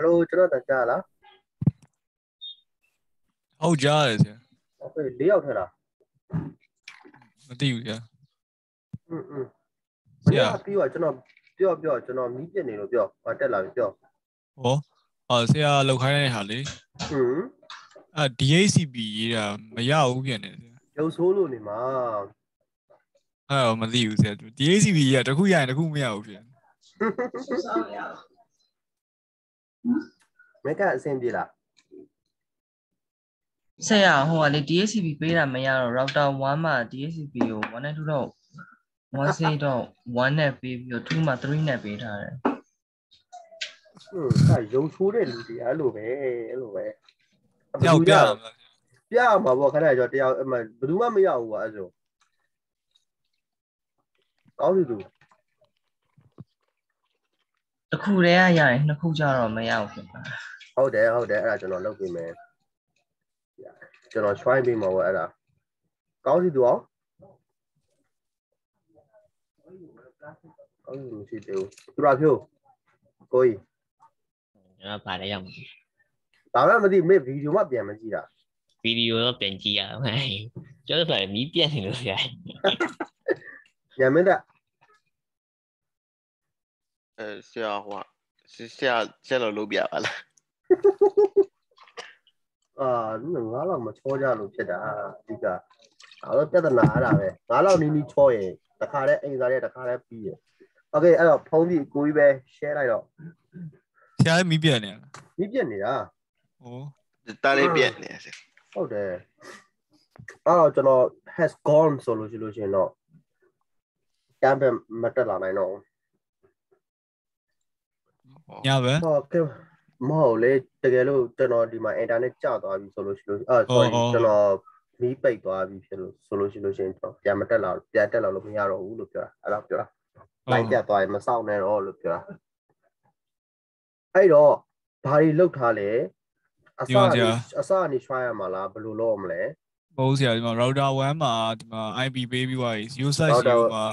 ယ်လိုကျွန်တော်တကြားလား ဟုတ်ကြားတယ်ဆရာ โอเค၄ယောက်ထဲလား မသိဘူးဆရာ อืมอืม ဆရာ ပြီးတော့ကျွန်တော်ပြောပြောကျွန်တော်မီးပြစ်နေလို့ပြောဟောတက်လာပြီပြော ဟောဟာဆရာလောက်ခိုင်းတဲ့ဟာလေ อืม အဲ DHCP ရေးတာမရဘူးပြန်တယ်ဆရာ ရုပ်ဆိုးလို့နေမှာ အဲ့တော့မသိဘူးဆရာ DHCP ရေးတာတစ်ခုရရင်တစ်ခုမရဘူးပြန် မက်ကအဆင်ပြေလားဆက်ရဟိုကလေ DHCP ပေးတာမရတော့ router 1မှာ DHCP ကို1နဲ့2တော့1တော့1နဲ့ပေးပြီးတော့2မှာ3နဲ့ပေးထားတယ်อืมအဲရုပ်ဆိုးတဲ့လူတွေအဲ့လိုပဲအဲ့လိုပဲယောက်ပြတာမလားပြရမှာပေါ့ခဏကြောတယောက်အမဘယ်သူမှမရဘူးကွာအဲ့ဆိုကောင်းစီသူ တစ်ခုတည်းကရရင်နှစ်ခုကြတော့မရဘူးဖြစ်ပါဟုတ်တယ်ဟုတ်တယ်အဲ့ဒါကျွန်တော်လုပ်ပေးမယ်ကျွန်တော် try ပေးမှာပေါ့အဲ့ဒါကောင်းစီသူအောင်ကောင်းစီမရှိသေးဘူးသူရဖြိုးကိုကြီးကျွန်တော်ဗာလည်းရောက်ဒါမှမသိမေဗီဒီယိုမှပြန်မကြည့်တာဗီဒီယိုတော့ပြန်ကြည့်ရအောင်ဟဲ့ကျွန်တော်ဆိုရင်မီးပြတ်နေလို့ဆရာညမင်းတက် အဲဆရာဟိုကဆရာဆရာလို့လုပ်ပြပါလား အာငါးလောက်မချောကြလို့ဖြစ်တာအဓိကအဲ့တော့ပြဿနာအဲ့ဒါပဲငါးလောက်နီးနီးချောရင်တခါတည်းအိမ်စားတဲ့တခါတည်းပြီးရโอเคအဲ့တော့ဖုန်းကြီးကိုကြီးပဲ share လိုက်တော့ ဆရာလည်းမီးပြန်နေရလား ဒီပြက်နေတာ ဟော တားလေးပြက်နေဆရာ ဟုတ်တယ်အဲ့တော့ကျွန်တော် has gone ဆိုလို့ရှိလို့ရှိရင်တော့ကမ်ပဲမတက်လာနိုင်တော့ ညပဲဟုတ်ကဲ့မဟုတ်လေတကယ်လို့ကျွန်တော်ဒီမှာ internet ကျသွားပြီဆိုလို့ရှိလို့အာ sorry ကျွန်တော်မီးပိတ်သွားပြီဖြစ်လို့ဆိုလို့ရှိလို့ရှိရင်ကျွန်တော်ပြန်မတက်လာပြန်တက်လာလို့မရတော့ဘူးလို့ပြောတာအဲ့တော့ပြောတာလိုက်ပြတ်သွားရင်မစောင့်နဲ့တော့လို့ပြောတာအဲ့တော့ဘာတွေလောက်ထားလဲအစကနေအစကနေ try ရမှာလားဘယ်လိုလုပ်ရမလဲမဟုတ်ဆရာဒီမှာ router 1မှာဒီမှာ IP ပေးပြီးသွားပြီ0 slash 0မှာ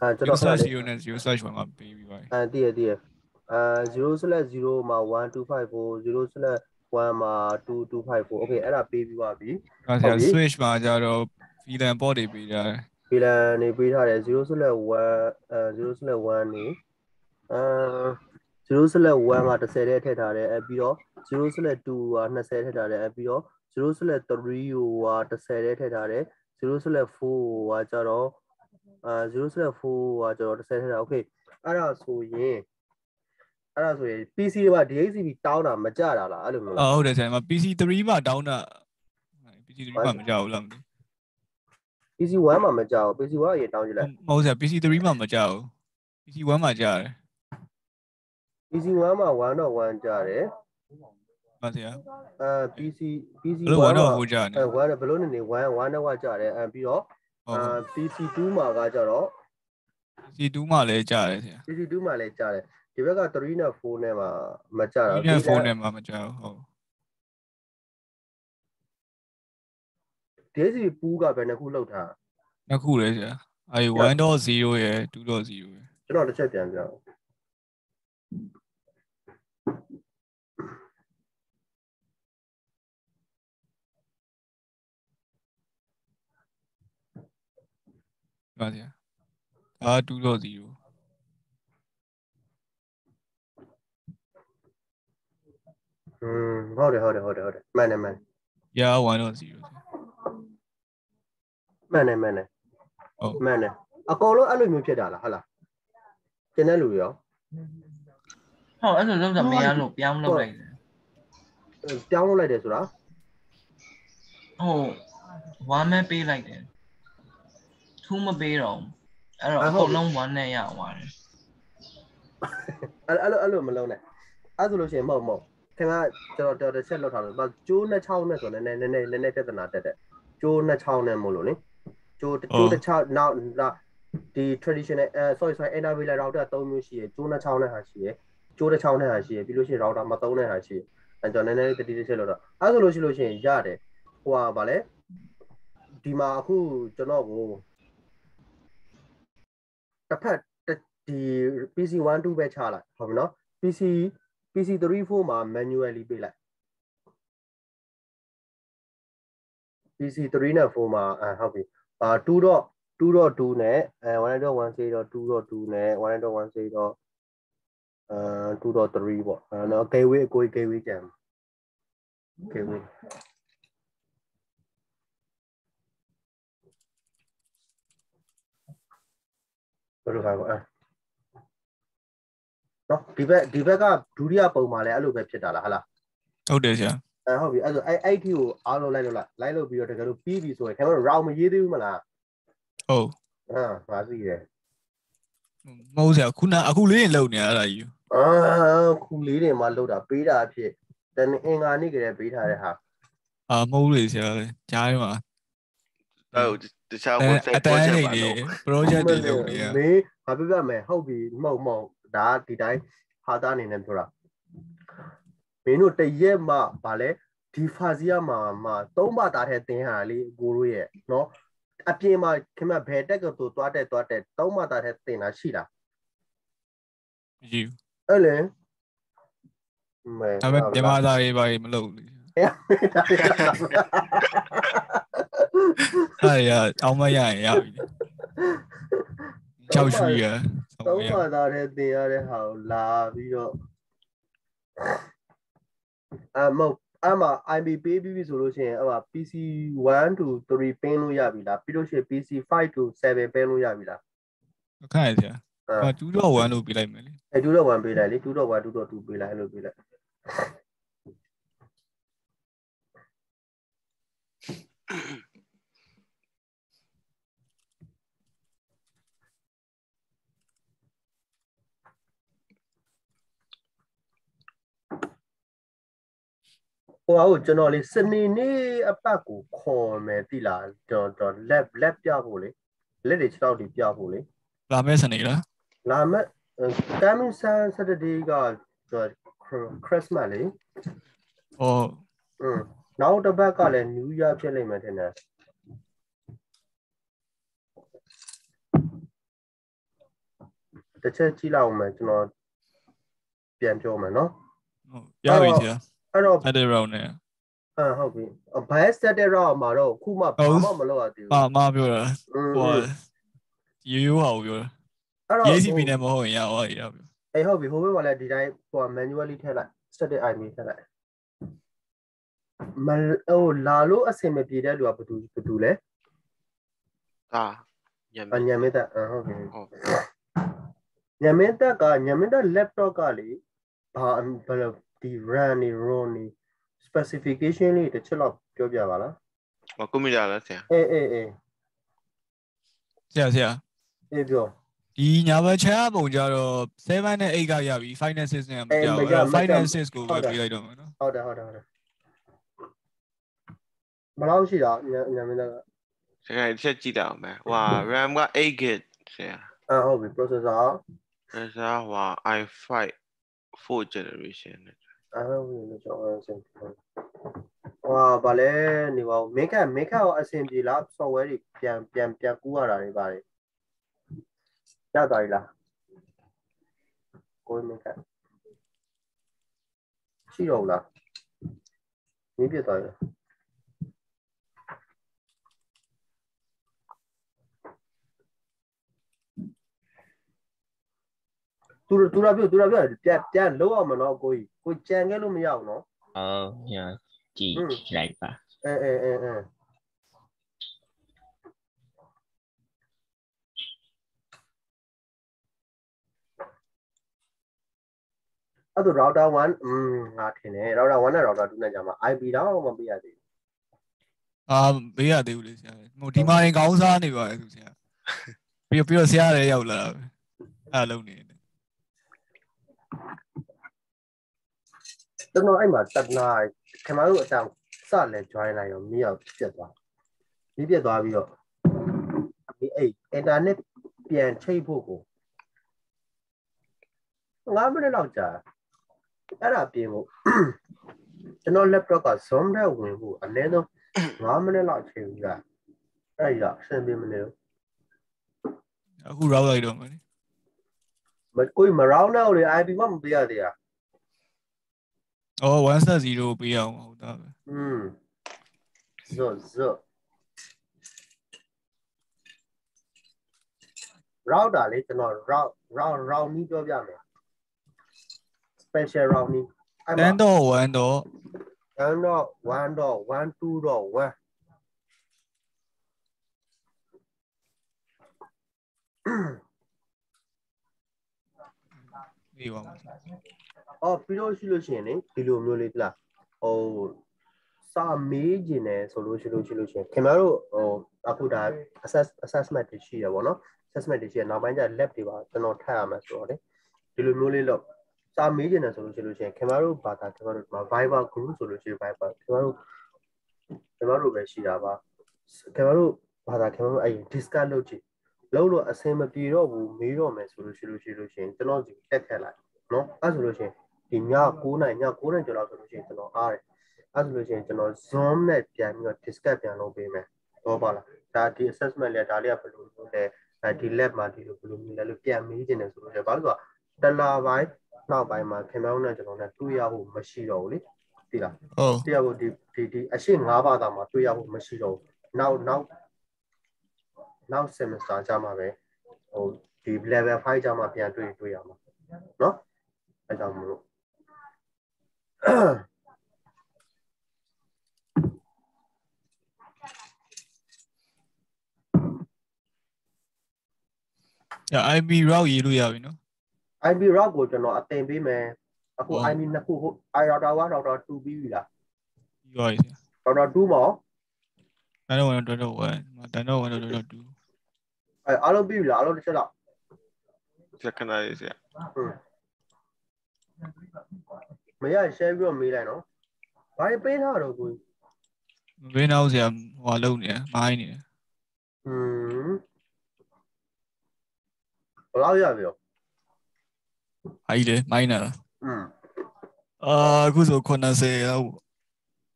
အဲကျွန်0တော် slash ဆက်0နဲ့0 slash 1ကပေးပြီးသွားပြီအဲတည်ရတည်ရ အဲ0/0မှာ1254 0/1မှာ2254 okay အဲ့ဒါပေးပြီးသွားပြီဒါဆရာဟုတ်ပြီ switch မှာကျတော့ VLAN port တွေပေးထားတယ်ဗီလန်နေပေးထားတယ်0/1အဲ0/1နေအဲ0/1မှာ10တဲ့ထည့်ထားတယ်အဲပြီးတော့0/2က20ထည့်ထားတယ်အဲပြီးတော့0/3ကိုက10တဲ့ထည့်ထားတယ်0/4ကကြတော့အဲ0/4ကကြတော့10ထည့်ထား okay အဲ့ဒါဆိုရင် အဲ့ဒါဆိုရင် PC က DHCP တောင်းတာမကြတာလားအဲ့လိုမျိုးလားအော်ဟုတ်တယ်ဆရာဒီမှာ PC 3မှာတောင်းတာ PC 3မှာမကြောက်ဘူးလားမသိ PC 1မှာမကြောက်ဘူး PC 1ရေတောင်းကြည့်လိုက်ဘူးမဟုတ်ဆရာ PC 3မှာမကြောက်ဘူး PC 1မှာကြားတယ် PC 1မှာ1တော့1ကြတယ်မဆရာအဲ PC PC ဘယ်လို1 1တော့တော့ဟိုကြားနေအဲ1ဘယ်လိုနေနေ1 1တော့ကြတယ်အဲပြီးတော့ဟုတ်အာ PC 2မှာကကြတော့ PC 2မှာလည်းကြားတယ်ဆရာ PC 2မှာလည်းကြတယ် ဒီဘက်က3နဲ့4နဲ့မှာမကြတာဒီနဲ့ဖုန်းနဲ့မှမကြောက်ဟုတ် DHCP ပူးကဘယ်နှခုလောက်ထားနှစ်ခုလေဆရာအဲ1.0ရယ်2.0ရယ်ကျွန်တော်တစ်ချက်ပြန်ပြောပါဆရာဒါ2.0 อืมဟုတ်တယ်ဟုတ်တယ်ဟုတ်တယ်ဟုတ်တယ်မှန်တယ်မှန်တယ်ရ1.0ဆရာမှန်တယ်မှန်တယ်ဟုတ်မှန်တယ်အကောင်လုံးအဲ့လိုမျိုးဖြစ်တာလားဟုတ်လားကျန်တဲ့လူရောဟုတ်အဲ့လိုလုပ်တာမရလို့ပြောင်းလုပ်လိုက်တယ်ပြောင်းလုပ်လိုက်တယ်ဆိုတာဟုတ်ဝမ်းမဲပေးလိုက်တယ်ထူးမပေးတော့ဘူးအဲ့တော့အကုန်လုံးဝမ်းနဲ့ရသွားတယ်အဲ့အဲ့လိုအဲ့လိုမလုံးနဲ့အဲ့ဆိုလို့ရှိရင်မဟုတ်မဟုတ် ခင်ဗျာကျွန်တော်တော်တစ်ချက်လောက်ထားလို့ဘာကျိုးနှစ်ချောင်းနဲ့ဆိုတော့နည်းနည်းနည်းနည်းနည်းပြဿနာတက်တယ်ကျိုးနှစ်ချောင်းနဲ့မို့လို့လေကျိုးကျိုးတစ်ချောင်းနောက်ဒီ traditional အဲ sorry sorry interval router 3မျိုးရှိရယ်ကျိုးနှစ်ချောင်းနဲ့ဟာရှိရယ်ကျိုးတစ်ချောင်းနဲ့ဟာရှိရယ်ပြီးလို့ရှိရင် router မသုံးတဲ့ဟာရှိရယ်အဲကျွန်တော်နည်းနည်းတတိတစ်ချက်လောက်တော့အဲ့ဆိုလို့ရှိလို့ရှိရင်ရတယ်ဟိုဟာဗာလဲဒီမှာအခုကျွန်တော်ကိုတစ်ဖက်ဒီ PC 1 2ပဲချလိုက်ဟုတ်ပြီနော် PC PC 3 4မှာ manually ပေးလိုက် PC 3နဲ့4မှာအဲဟုတ်ပြီအာ2.2.2နဲ့အဲ1.1.2.2နဲ့1.1.1တော့အဲ2.3ပေါ့အဲတော့ gateway အကို gateway ကြံ gateway ဘယ်လိုခိုင်းပေါ့အဲ နော်ဒီဘက်ဒီဘက်ကဒုတိယပုံမှာလည်းအဲ့လိုပဲဖြစ်တာလားဟာလားဟုတ်တယ်ဆရာအဲဟုတ်ပြီအဲ့ဆိုအဲ့အဲ့ဒီကိုအားလုံးလိုက်လို့လိုက်လိုက်လို့ပြီးတော့တကယ်လို့ပြီးပြီဆိုရင်ခင်ဗျားတို့ round မရေးသေးဘူးမလားဟုတ်ဟာငါသိတယ်မဟုတ်ဆရာခုနအခုလေးရင်လုံနေရတာကြီးအာခုလေးတွေမှာလောက်တာပေးတာအဖြစ်တနင်္အင်္ဂါနေ့ကလေးပေးထားတဲ့ဟာအာမဟုတ်လေဆရာကြားထဲမှာဟုတ်တခြားအဲ website အတန်း project နေမှာနေလို့ project တွေလုပ်နေရမင်းဘာပြပြမယ်ဟုတ်ပြီမဟုတ်မဟုတ် ဒါကဒီတိုင်းဟာတာအနေနဲ့ပြောတာမင်းတို့တရက်မှဗာလဲဒီဖာစီယာမှာမှာသုံးပါတာထဲတင်းဟာလေကိုတို့ရဲ့နော်အပြင်မှာခင်ဗျဘယ်တက်ကတူသွားတဲ့သွားတဲ့သုံးပါတာထဲတင်းတာရှိလားမရှိဘူးအဲ့လေမဲဒါပေမဲ့မြန်မာသားတွေဘာတွေမလုပ်ဘူးလေဒါရတာအဲ့ရအောင်မရရင်ရပြီ6ရွှေရဆော သုံးင်းရပါတာထဲတင်ရတဲ့ဟာကိုလာပြီးတော့အမဟုတ်အမ IB ပေးပြီးပြီဆိုလို့ရှိရင်အမ PC 1 to 3ပင်းလို့ရပြီလားပြီးလို့ရှိရင် PC 5 to 7ပင်းလို့ရပြီလားခန့်ရဆရာအာ2.1လို့ပြလိုက်မယ်လေအဲ2.1ပေးလိုက်လေ2.1 2.2ပေးလိုက်အဲ့လိုပေးလိုက် ဟိုအောင်ကျွန်တော်လေးစနေနေ့အပတ်ကိုခေါ်မယ်တိလားကျွန်တော် lab lab ပြဖို့လေလက်တွေ6တွေပြဖို့လေလာမဲ့စနေလားလာမဲ့ coming Saturday ကကျွန်တော် Christmas လေဟောอืมနောက်တစ်ပတ်ကလည်း New Year ဖြစ်လိမ့်မယ်ထင်တယ်တစ်ချက်ကြည့်လိုက်အောင်မယ်ကျွန်တော်ပြန်ပြောမယ်နော်ဟုတ်ရပြီဆရာ အဲ့တော့အဲ့ဒီ round နဲ့အဟုတ်ပြီ bias static ရောမှာတော့ခုမှဘာမှမလုပ်ရသေးဘူးအာမပြောတာอืมဟိုရိုးရိုးဟာကိုပြောတာအဲ့တော့ JCB နဲ့မဟုတ်ရင်ရအောင်ရပြီအေးဟုတ်ပြီဟိုဘက်မှာလည်းဒီတိုင်းဟို manually ထည့်လိုက် static id ထည့်လိုက်မဟိုလာလို့အဆင်မပြေတဲ့လူကဘာတူဘာတူလဲဒါညံအညမင်းသက်အဟုတ်ပြီဟုတ်ညမင်းသက်ကညမင်းသက် laptop ကလေဘာဘယ်လို ဒီ RAM နေ ROM နေ specification လေးတစ်ချက်လောက်ပြောပြပါလားမကွန်ပျူတာလားဆရာအေးအေးအေးဆရာဆရာအေးပြောဒီညာဘက်ချမ်းပုံကြတော့7နဲ့8ကရပြီ5နဲ့6နဲ့မကြောက်အေးမဘူးကြောက်5မကြောက်နဲ့6ကိုဟုပဲတ်တယ်ပြေးလိုက်တော့မယ်နော်ဟုတ်တယ်ဟုတ်တယ်ဟုတ်တယ်ဘယ်လောက်ရှိတာညညမင်းသက်ကဆရာတစ်ချက်ကြည့်တာအောင်မယ်ဟွာ RAM က 8GB ဆရာအဟုတ်ပြီ processor ဆရာဟွာ i5 4 generation နဲ့ အဟုတ်ပြီလို့ကျွန်တော်အဆင်ပြေဟွာဗာလဲနေပါဦး make up make up ရောအဆင်ပြေလား software တွေပြန်ပြန်ပြန်ကူးရတာတွေပါတယ်ရသွားပြီလားကိုယ် make up ရှိတော့ဘူးလားမင်းပြသွားပြီသူသူရပြသူရပြပြန်ပြန်လောက်အောင်မနော်ကိုကြီး ကိုကြံခဲ့လို့မရအောင်နော်အော်ညာကြည့်လိုက်ပါအဲအဲအဲအဲအဲ့တော့ router 1อืมငါထင်တယ် router 1နဲ့ router 2နဲ့ကြာမှာ IP တော့မပေးရသေးဘူးအာမေးရသေးဘူးလေဆရာဟိုဒီမှာရင်ကောင်းစားနေပါရဲ့သူဆရာပြီးတော့ပြီးတော့ဆရာလည်းရောက်လာတာပဲအဲ့လုံးနေ တယ်ကျွန်တော်အဲ့မှာတက်နာခင်ဗျားတို့အတောင်စလဲ join လိုက်ရောမီးအောင်ပြတ်သွားမီးပြတ်သွားပြီးတော့ဒီအဲ့ internet ပြန်ချိတ်ဖို့ကို9မိနစ်လောက်ကြာအဲ့ဒါပြင်ဖို့ကျွန်တော် laptop က zoom နဲ့ဝင်ဖို့အနည်းဆုံး9မိနစ်လောက်ချိန်ပြီးတာအဲ့ဒါအဆင်ပြေမနေဘူးအခု round လိုက်တော့မယ်လေမကိုယ်မ round တော့လေ IP မမပေးရသေးတာ အော်1.0ပေးအောင်ဟုတ်တာပဲอืมဇောဇော router လေးကျွန်တော် route route route နီးပြောပြမယ် special route နီးအဲ့မှာ10တော့1တော့1တော့1တော့1 2တော့1ပြီးပါမှာ အော်ပြီးတော့ရှိလို့ရှိရင်လေဒီလိုမျိုးလေးသလားဟိုစာမေးကျင်တယ်ဆိုလို့ရှိလို့ရှိလို့ရှိရင်ခင်ဗျားတို့ဟိုအခုဒါ assess assessment တွေရှိရပါတော့ assessment တွေရှိရနောက်ပိုင်းကျ lab တွေပါကျွန်တော်ထပ်ရမှာဆိုတော့လေဒီလိုမျိုးလေးလို့စာမေးကျင်တယ်ဆိုလို့ရှိလို့ရှိရင်ခင်ဗျားတို့ဘာသာခင်ဗျားတို့ဒီမှာ Viber group ဆိုလို့ရှိရင် Viber ခင်ဗျားတို့ခင်ဗျားတို့ပဲရှိတာပါခင်ဗျားတို့ဘာသာခင်ဗျားတို့အဲ့ discuss လုပ်ကြည့်လုပ်လို့အဆင်မပြေတော့ဘူးမေးတော့မယ်ဆိုလို့ရှိလို့ရှိလို့ရှိရင်ကျွန်တော်ဒီတက်ခက်လိုက်နော်အဲ့ဆိုလို့ရှိရင် ဒီည9နိုင်ည9နိုင်ကျော်လောက်ဆိုလို့ရှိရင်ကျွန်တော်အားတယ်အဲ့ဆိုလို့ရှိရင်ကျွန်တော် Zoom နဲ့ပြန်ပြီးတော့ discuss ပြန်လုပ်ပေးမယ်တော့ပါလားဒါဒီ assessment လဲဒါလေးကဘယ်လိုလုပ်လဲအဲဒီ lab မှာဒီလိုဘယ်လိုမျိုးလဲလို့ပြန်မေးခြင်းတယ်ဆိုလို့ရှိရင်ဘာလို့ဆိုတော့တလာပိုင်းနောက်ပိုင်းမှာခင်ဗျားတို့နဲ့ကျွန်တော်နဲ့တွေ့ရဖို့မရှိတော့ဘူးလေသိလား ဟုတ် တွေ့ရဖို့ဒီဒီဒီအရှိ၅ဘာသာမှာတွေ့ရဖို့မရှိတော့ဘူးနောက်နောက်နောက် semester ကျမှပဲဟိုဒီ level 5ကျမှပြန်တွေ့တွေ့ရမှာเนาะအဲကြောင့်မလို့ ရ IB route ရေးလို့ရပြီနော် IB route ကိုကျွန်တော်အတင်ပေးမယ်အခုဟုတ် IB နှစ်ခုဟုတ် I router 1 router 2ပြီးပြီလားပြီးပါပြီ router 2မှာရော10တော့1တော့1 10တော့1တော့2အဲအားလုံးပြီးပြီလားအားလုံးတစ်ချက်တော့စက္ကနာလေးဆရာဟုတ် မရ share ပြီးတော့မေးလိုက်နော်ဘာပေးထားတော့ကို မဘေးနောက်ဆရာဟိုလုံနေတယ်မိုင်းနေတယ် อืมဘယ်လောက်ရပြီရော ဟာကြီးလေမိုင်းနေလား อืม အာအခုဆို90လောက်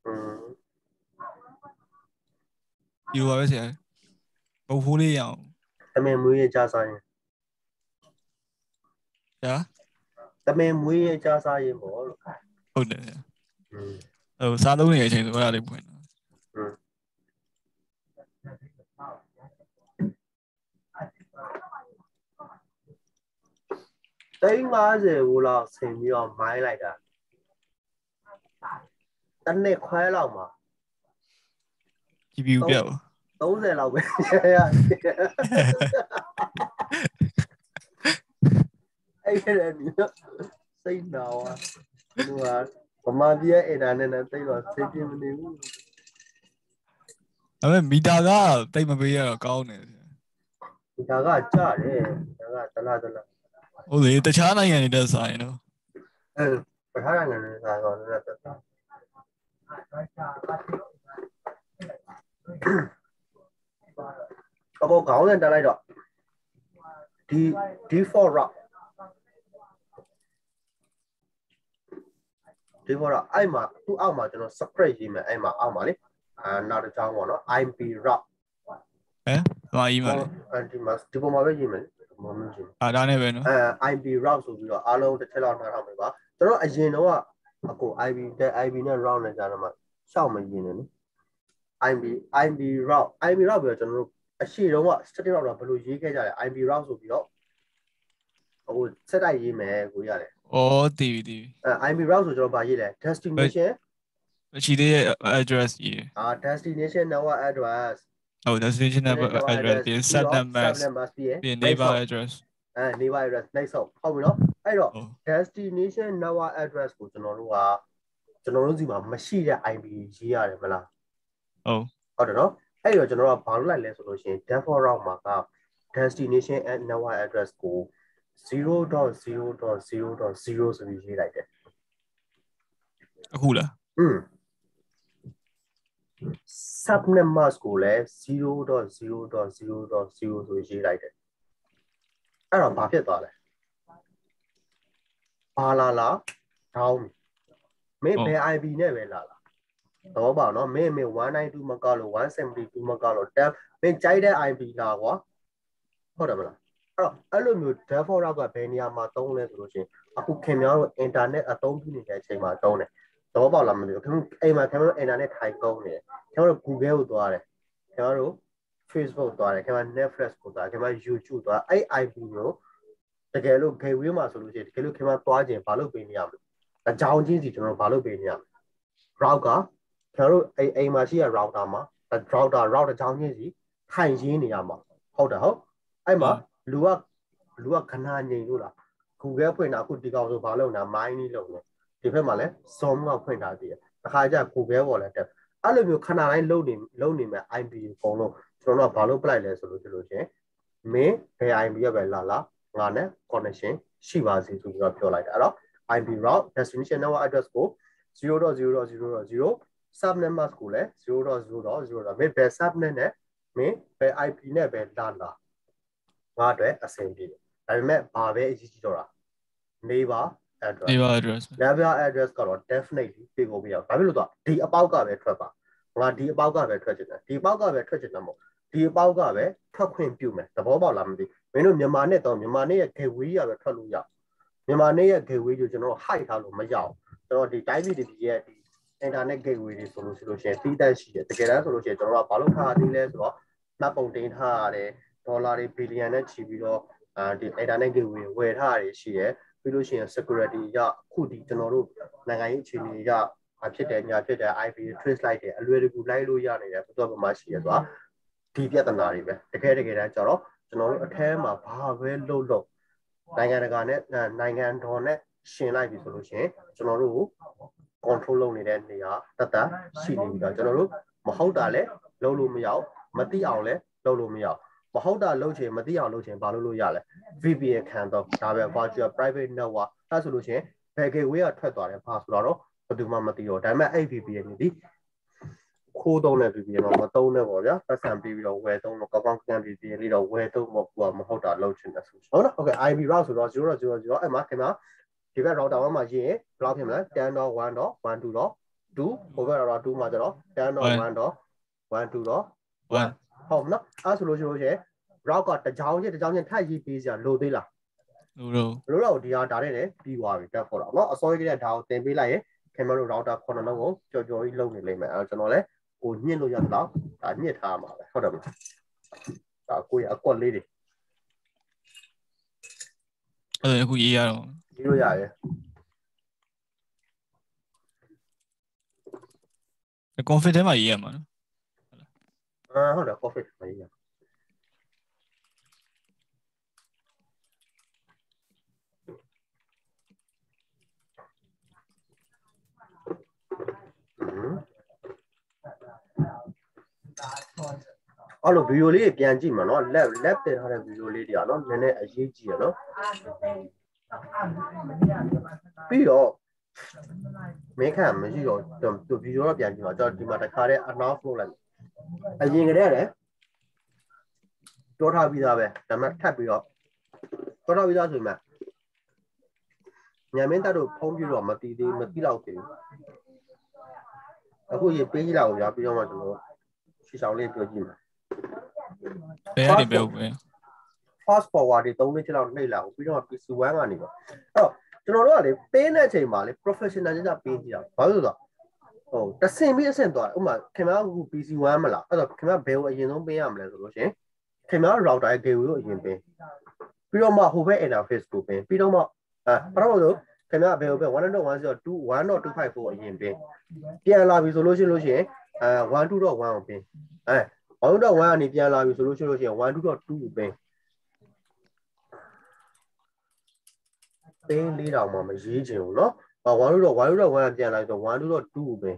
อืม ဒီလိုပါပဲဆရာပုံဖိုးလေးရအောင် တမင်မွေးရကြစားရင် ဆရာ တမင်မွေးရကြစားရင်ပေါ့လို့ဟုတ်တယ်ဆရာอืมဟိုစားလုံးနေတဲ့အချိန်ဆိုအဲ့ဒါလေးပွင့်တာ350ဘူးလောက်ဆင်ပြီးတော့မိုင်းလိုက်တာတစ်နှစ်ခွဲလောက်မှာ GPU ပြတ်ပါ30လောက်ပဲ ရရအဲ့ဒါနီစိတ်နာဝါဟိုကဗမာပြည်ရဲ့အင်တာနက်နဲ့သိတော့စိတ်ပြင်းမနေဘူးဒါပေမဲ့မီတာကတိတ်မပေးရတော့ကောင်းတယ်ဆရာဒါကကြားတယ်ဒါကတလားတလားဟုတ်လေတခြားနိုင်ငံတွေတက်ဆိုင်နော်အဲပထမနိုင်ငံနဲ့ဆိုင်တော့လည်းတက်တာအပေါ်ခေါင်းနဲ့တက်လိုက်တော့ဒီ default route default route အဲ့မှာသူ့အောက်မှာကျွန်တော် script ရေးမယ်အဲ့မှာအောက်မှာလေအာနောက်တစ်ချောင်းပေါ့နော် IP route ဟမ်သွားကြီးမှာလေအဲဒီမှာဒီပုံမှာပဲရေးမယ်လေဒီပုံမှာရေးမယ်အာဒါနဲ့ပဲနော်အဲ IP route ဆိုပြီးတော့အားလုံးတစ်ချက်လောက်နှားထောင်ပေးပါကျွန်တော်အရင်တော့အကို IP တဲ့ IP နဲ့ route နဲ့ကြားတော့မှရှောက်မရင်းနေနော် IP IP route IP route ပြီးတော့ကျွန်တော်တို့အရှိတုန်းက static route တော့ဘယ်လိုရေးခဲ့ကြလဲ IP route ဆိုပြီးတော့အခုစက်တိုက်ရေးမယ်ကိုရတယ် ဩတည်ပြီတည်ပြီအဲ IP route ဆိုကျွန်တော်ဗာရေးတယ် destination အချီသေးရဲ့ address ကြီးအာ destination network address ဟုတ် destination number address ပြင် set number ပြီးရင်ပြင် neighbor address အဲ neighbor address နှိပ်ဆော့ဟုတ်ပြီနော်အဲ့တော့ဟုတ် destination network address ကိုကျွန်တော်တို့ကကျွန်တော်တို့စီမှာမရှိတဲ့ IP ရေးရတယ်မလားဟုတ်ဟုတ်တယ်နော်အဲ့တော့ကျွန်တော်တို့ကဘာလုပ်လိုက်လဲဆိုလို့ရှိရင် default route မှာက destination and network address ကို 0.0.0.0ဆိုပြီးရေးလိုက်တယ်အခုလားอืม subnet mask ကိုလည်း0.0.0.0ဆိုရေးလိုက်တယ်အဲ့တော့ဘာဖြစ်သွားလဲဘာလာလာ down မင်းဘယ် IP နဲ့ပဲလာလာတော့ပါနော်မင်းမင်း192မကလို့172မကလို့တက်မင်းကြိုက်တဲ့ IP လာကွာဟုတ်တယ်မလားအဲ့ တော့အဲ့လိုမျိုး default route ကဘယ်နေရာမှာသုံးလဲဆိုလို့ရှိရင်အခုခင်ဗျားတို့ internet အသုံးပြုနေတဲ့အချိန်မှာသုံးတယ်သဘောပေါက်လားမသိဘူးခင်ဗျအိမ်မှာခင်ဗျတို့အင်တာနက်ထိုင်ကုန်းနေတယ်ခင်ဗျတို့ Google ကိုသွားတယ်ခင်ဗျတို့ Facebook သွားတယ်ခင်ဗျ Netflix ကိုသွားခင်ဗျ YouTube သွားအဲ့ IP ကိုတကယ်လို့ gateway မှာဆိုလို့ရှိရင်တကယ်လို့ခင်ဗျသွားခြင်းဘာလို့ပေးနေရမလဲအကြောင်းချင်းစီကျွန်တော်ဘာလို့ပေးနေရမလဲ route ကခင်ဗျတို့အိမ်အိမ်မှာရှိရ router မှာ router route အကြောင်းချင်းစီထိုင်ရင်းနေရမှာဟုတ်တယ်ဟုတ်အဲ့မှာ လူကလူကခဏငြိမ်လို့လား Google ဖွင့်တာအခုဒီကောင်ဆိုဘာလုပ်နေတာ mine နေလုပ်နေဒီဘက်မှာလည်း Zoom ကဖွင့်ထားသေးတယ်။အခါကျ Google ပေါ်လည်းတက်အဲ့လိုမျိုးခဏတိုင်းလုပ်နေလုပ်နေမဲ့ IP အကုန်လုံးကျွန်တော်တို့ကဘာလို့ပလိုက်လဲဆိုလို့ဆိုလို့ချင်းမင်းဘယ် IP ရပဲလာလာငါနဲ့ connection ရှိပါစေဆိုပြီးတော့ပြောလိုက်တာအဲ့တော့ IP route destination network address ကို0.0.0.0 subnet mask ကိုလည်း0.0.0.0မင်းဘယ် subnet နဲ့မင်းဘယ် IP နဲ့ပဲလာလာ ငါအတွက်အဆင်ပြေတယ်ဒါပေမဲ့ဘာပဲအရေးကြီးတော့တာ neighbor address neighbor address neighbor address ကတော့ definitely ပြေကုန်ပြရအောင်ဘာဖြစ်လို့တော့ဒီအပေါက်ကပဲထွက်ပါငါဒီအပေါက်ကပဲထွက်ချင်တယ်ဒီအပေါက်ကပဲထွက်ချင်တယ်မို့ဒီအပေါက်ကပဲထွက်ခွင့်ပြုမယ်သဘောပေါက်လားမသိမင်းတို့မြန်မာနဲ့တော့မြန်မာနဲ့ရဲ့ gateway ရပဲထွက်လို့ရမြန်မာနဲ့ရဲ့ gateway ကိုကျွန်တော် hide ထားလို့မရအောင်ကျွန်တော်ဒီတိုင်းပြည်တွေရဲ့ဒီ internet gateway တွေဆိုလို့ဆိုလို့ရှိရင်တီးတန့်ရှိတယ်တကယ်တမ်းဆိုလို့ရှိရင်ကျွန်တော်ကဘာလို့ထားသေးလဲဆိုတော့မှတ်ပုံတင်ထားရတယ် ဒေါ်လာတွေဘီလီယံနဲ့ချီပြီးတော့အာဒီ internet gateway ဝယ်ထားရတယ်ရှိတယ်ပြီးလို့ရှိရင် security ရအခုဒီကျွန်တော်တို့နိုင်ငံရေးအခြေအနေရအဖြစ်တယ်ညာဖြစ်တယ် IP trace လိုက်တယ်အလွယ်တကူလိုက်လို့ရနေတယ်ဘယ်တော့မှမရှိရဆိုတာဒီပြဿနာတွေပဲတကယ်တကယ်တမ်းကျတော့ကျွန်တော်တို့အထဲမှာဘာပဲလုပ်လို့နိုင်ငံတကာနဲ့နိုင်ငံတော်နဲ့ရှင်လိုက်ပြီဆိုလို့ရှိရင်ကျွန်တော်တို့ကို control လုပ်နေတဲ့နေရာတတ်တတ်ရှိနေပြီတော့ကျွန်တော်တို့မဟုတ်တာလဲလုပ်လို့မရအောင်မသိအောင်လဲလုပ်လို့မရအောင် မဟုတ်တာလုပ်ချင်မသိအောင်လုပ်ချင်ဘာလို့လို့ရလဲ VPN ခံတော့ဒါပဲ virtual private network အဲဆိုလို့ရှိရင်ဘယ် gateway ကထွက်သွားတယ်ဘာဆိုတော့ဘယ်သူမှမသိတော့ဒါပေမဲ့အဲ့ VPN နေဒီခိုးသုံးတဲ့ VPN တော့မသုံးနဲ့ပေါ့ဗျာပတ်စံပြီးပြီးတော့ဝယ်သုံးတော့ကောင်းကောင်းကန် VPN လေးတော့ဝယ်သုံးမဟုတ်ဘူးမဟုတ်တာလုပ်ချင်တယ်ဆိုဟုတ်နော် okay IP route ဆိုတော့0.0.0အဲ့မှာခင်ဗျာဒီဘက် router 1မှာရေးရင်ဘယ်လောက်ဖြစ်မလဲ10.1.1.2ဟိုဘက် router 2မှာကျတော့10.1.1.2.1 one ဟုတ်နော်အဲ့ဆိုလို့ရှိလို့ရှင် route ကတကြောင်ချင်းတကြောင်ချင်းထပ်ရေးပေးစရာလိုသေးလားလိုတော့လိုတော့ဒီဟာဒါနဲ့လည်းပြီးသွားပြီတက်ဖို့တော့နော်အစောကြီးကဒါကိုတင်ပေးလိုက်ရင်ခင်ဗျားတို့ router ခုနှစ်လုံးကိုကြော်ကြော်ကြီးလုံနေလိမ့်မယ်အဲ့တော့ကျွန်တော်လည်းကိုညှင့်လို့ရတော့ဒါညှင့်ထားမှာပဲဟုတ်တယ်မလားဒါကိုရအကွက်လေးတွေအဲ့ဒါအခုရေးရတော့ရေးလို့ရရဲ့ကွန်ဖစ်ထဲမှာရေးရမှာနော် အာဟုတ်တယ် coffee မရအဲ့လိုဗီဒီယိုလေးပြန်ကြည့်မှာနော် lab lab တင်ထားတဲ့ဗီဒီယိုလေးတွေကနော်နည်းနည်းအရေးကြီးရနော်ပြီးတော့မင်းခံမရှိတော့သူဗီဒီယိုတော့ပြန်ကြည့်မှာကျွန်တော်ဒီမှာတခါတည်း announce လုပ်လိုက် အရင်ကတည်းကလည်းပြောထားပြီးသားပဲဒါပေမဲ့ထပ်ပြီးတော့ပြောထားပြီးသားဆိုမှညမင်းတက်တို့ဖုံးပြီးတော့မတီးသေးမတီးတော့သေးဘူးအခုရေပေးကြည့်လာအောင်ကြာပြီးတော့မှကျွန်တော်ရှီဆောင်လေးပြောကြည့်မှာဘယ်ကနေပဲဟုတ်ပဲ fast forward တွေ3နှစ်ချက်လောက်နှိပ်လာအောင်ပြီးတော့ PC1 ကနေပေါ့အဲ့တော့ကျွန်တော်တို့ကလေပေးတဲ့အချိန်မှာလေ professional ကြကြပေးကြည့်တာဘာလို့လဲဆိုတော့ ဟိုတဆင်ပြီးအဆင့်သွားဥပမာခင်ဗျားက PC1 မလားအဲ့တော့ခင်ဗျားဘယ်ကိုအရင်ဆုံးပေးရမလဲဆိုလို့ရှင်ခင်ဗျား router ရဲ့ gateway ကိုအရင်ပေးပြီးတော့မှဟိုဘက် interface ကိုပေးပြီးတော့မှအဲပထမဆုံးခင်ဗျားဘယ်ကိုပေး1.1.0 1.254ကိုအရင်ပေးပြန်လာပြီဆိုလို့ရှိလို့ရှင်အဲ1.2.1ကိုပေးအဲ1.1ကနေပြန်လာပြီဆိုလို့ရှိလို့ရှင်1.2.2ကိုပေးတင်းလေးတောင်မှမရေးချင်ဘူးเนาะ။ ဟာ1လို့တော့1လို့တော့1ကပြန်လိုက်ဆို1လို့တော့2ပဲ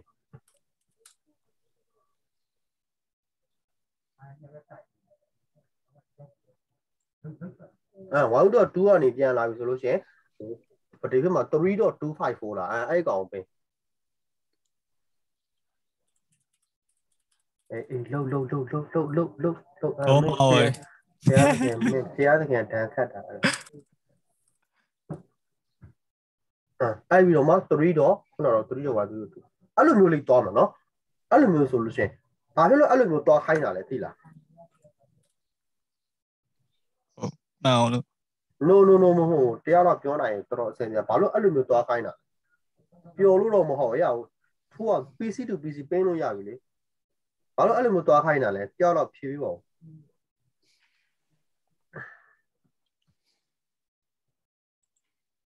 အဲ1တော့2ကနေပြန်လာပြီဆိုလို့ရှိရင်ဗတိဖြစ်မှာ3.254လာအဲအဲ့ကောင်ပဲအဲအေးလှုပ်လှုပ်လှုပ်လှုပ်လှုပ်လှုပ်လှုပ်အဲဟုတ်ပါရဲ့ဆရာခင်ဆရာခင်တန်ခတ်တာအဲ့ အဲ့ပြီးတော့မှ3တော့ခုနကတော့3တော့ပါသူတို့အဲ့လိုမျိုးလေးသွားမှာနော်အဲ့လိုမျိုးဆိုလို့ရှိရင်ဘာဖြစ်လို့အဲ့လိုမျိုးသွားခိုင်းတာလဲသိလားမှန်အောင်လို့ no no no မဟုတ်တရားတော့ပြောနိုင်ရင်တော်တော်အဆင်ပြေဘာလို့အဲ့လိုမျိုးသွားခိုင်းတာပျော်လို့တော့မဟုတ်ရဘူးထိုးက PC to PC ပင်းလို့ရပြီလေဘာလို့အဲ့လိုမျိုးသွားခိုင်းတာလဲတယောက်တော့ဖြေပြီးပါဦး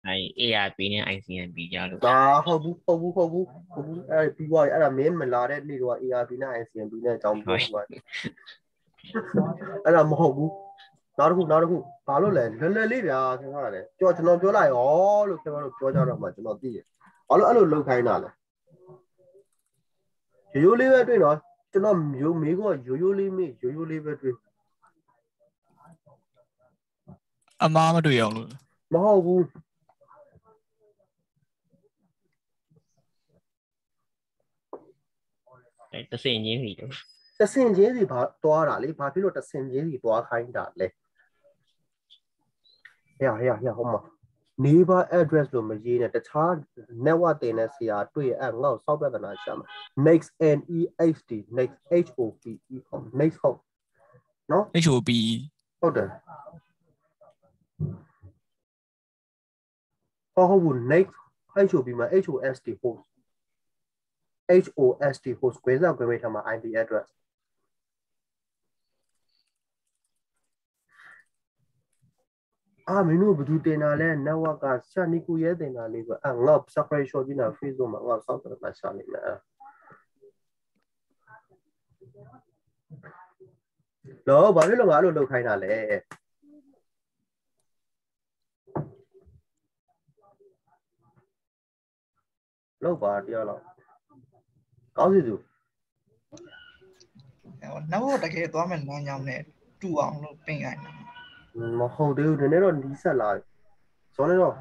အဲ ARP နဲ့ ICMP ကြလို့ဒါဟုတ်ဘူးဟုတ်ဘူးဟုတ်ဘူးဟုတ်ဘူးအဲ့ပြီးသွားပြီအဲ့ဒါမင်းမလာတဲ့နေ့တော့ ARP နဲ့ ICMP နဲ့အကြောင်းပြောသွားတယ်အဲ့ဒါမဟုတ်ဘူးနောက်တစ်ခုနောက်တစ်ခုဘာလို့လဲလွယ်လွယ်လေးဗျာခင်ဗျားလည်းကြောကျွန်တော်ပြောလိုက်ရောလို့ခင်ဗျားတို့ပြောကြတော့မှကျွန်တော်သိတယ်ဘာလို့အဲ့လိုလုပ်ခိုင်းတာလဲရိုးရိုးလေးပဲတွေ့တော့ကျွန်တော်မျိုးမေးကောရိုးရိုးလေးမေးရိုးရိုးလေးပဲတွေ့အမားမတွေ့အောင်လို့မဟုတ်ဘူး အဲ တစ်စင်ချင်းစီလို့တဆင်ချင်းစီဘာသွားတာလေဘာဖြစ်လို့တဆင်ချင်းစီသွားခိုင်းတာလဲဟဲ့ဟဲ့ဟဲ့ဟောမ neighbor address လို့မရေးနဲ့တခြား network တင်တဲ့ဆရာတွေ့အဲ့ငါ့ကိုစောက်ပြဿနာရှာမှာ next n e h d next h o p e ဟုတ် next ဟုတ်နော် HOP ဟုတ်တယ်ဟောဟုတ်ဘူး next HOP မှာ HOST host HOST host ကိုယ်စားကိုယ်မိထားမှာ IP address အာမင်းတို့ဘယ်သူတင်တာလဲ network ကရှာနီကူရဲတင်တာလေးဆိုအာငါ separate shot ကြီးနာ Facebook မှာငါစောက်တယ်မှာရှာနေမှာလောဘာဖြစ်လို့ငါအဲ့လိုလုပ်ခိုင်းတာလဲလောက်ပါတရားလောက် ကောင်းစီသူနောက်တော့တကယ်သွားမယ်လမ်းကြောင်းနဲ့တူအောင်လို့ပြင်ရိုက်တာမဟုတ်သေးဘူးဒီနေ့တော့နီးဆက်လာပြီဇောနေတော့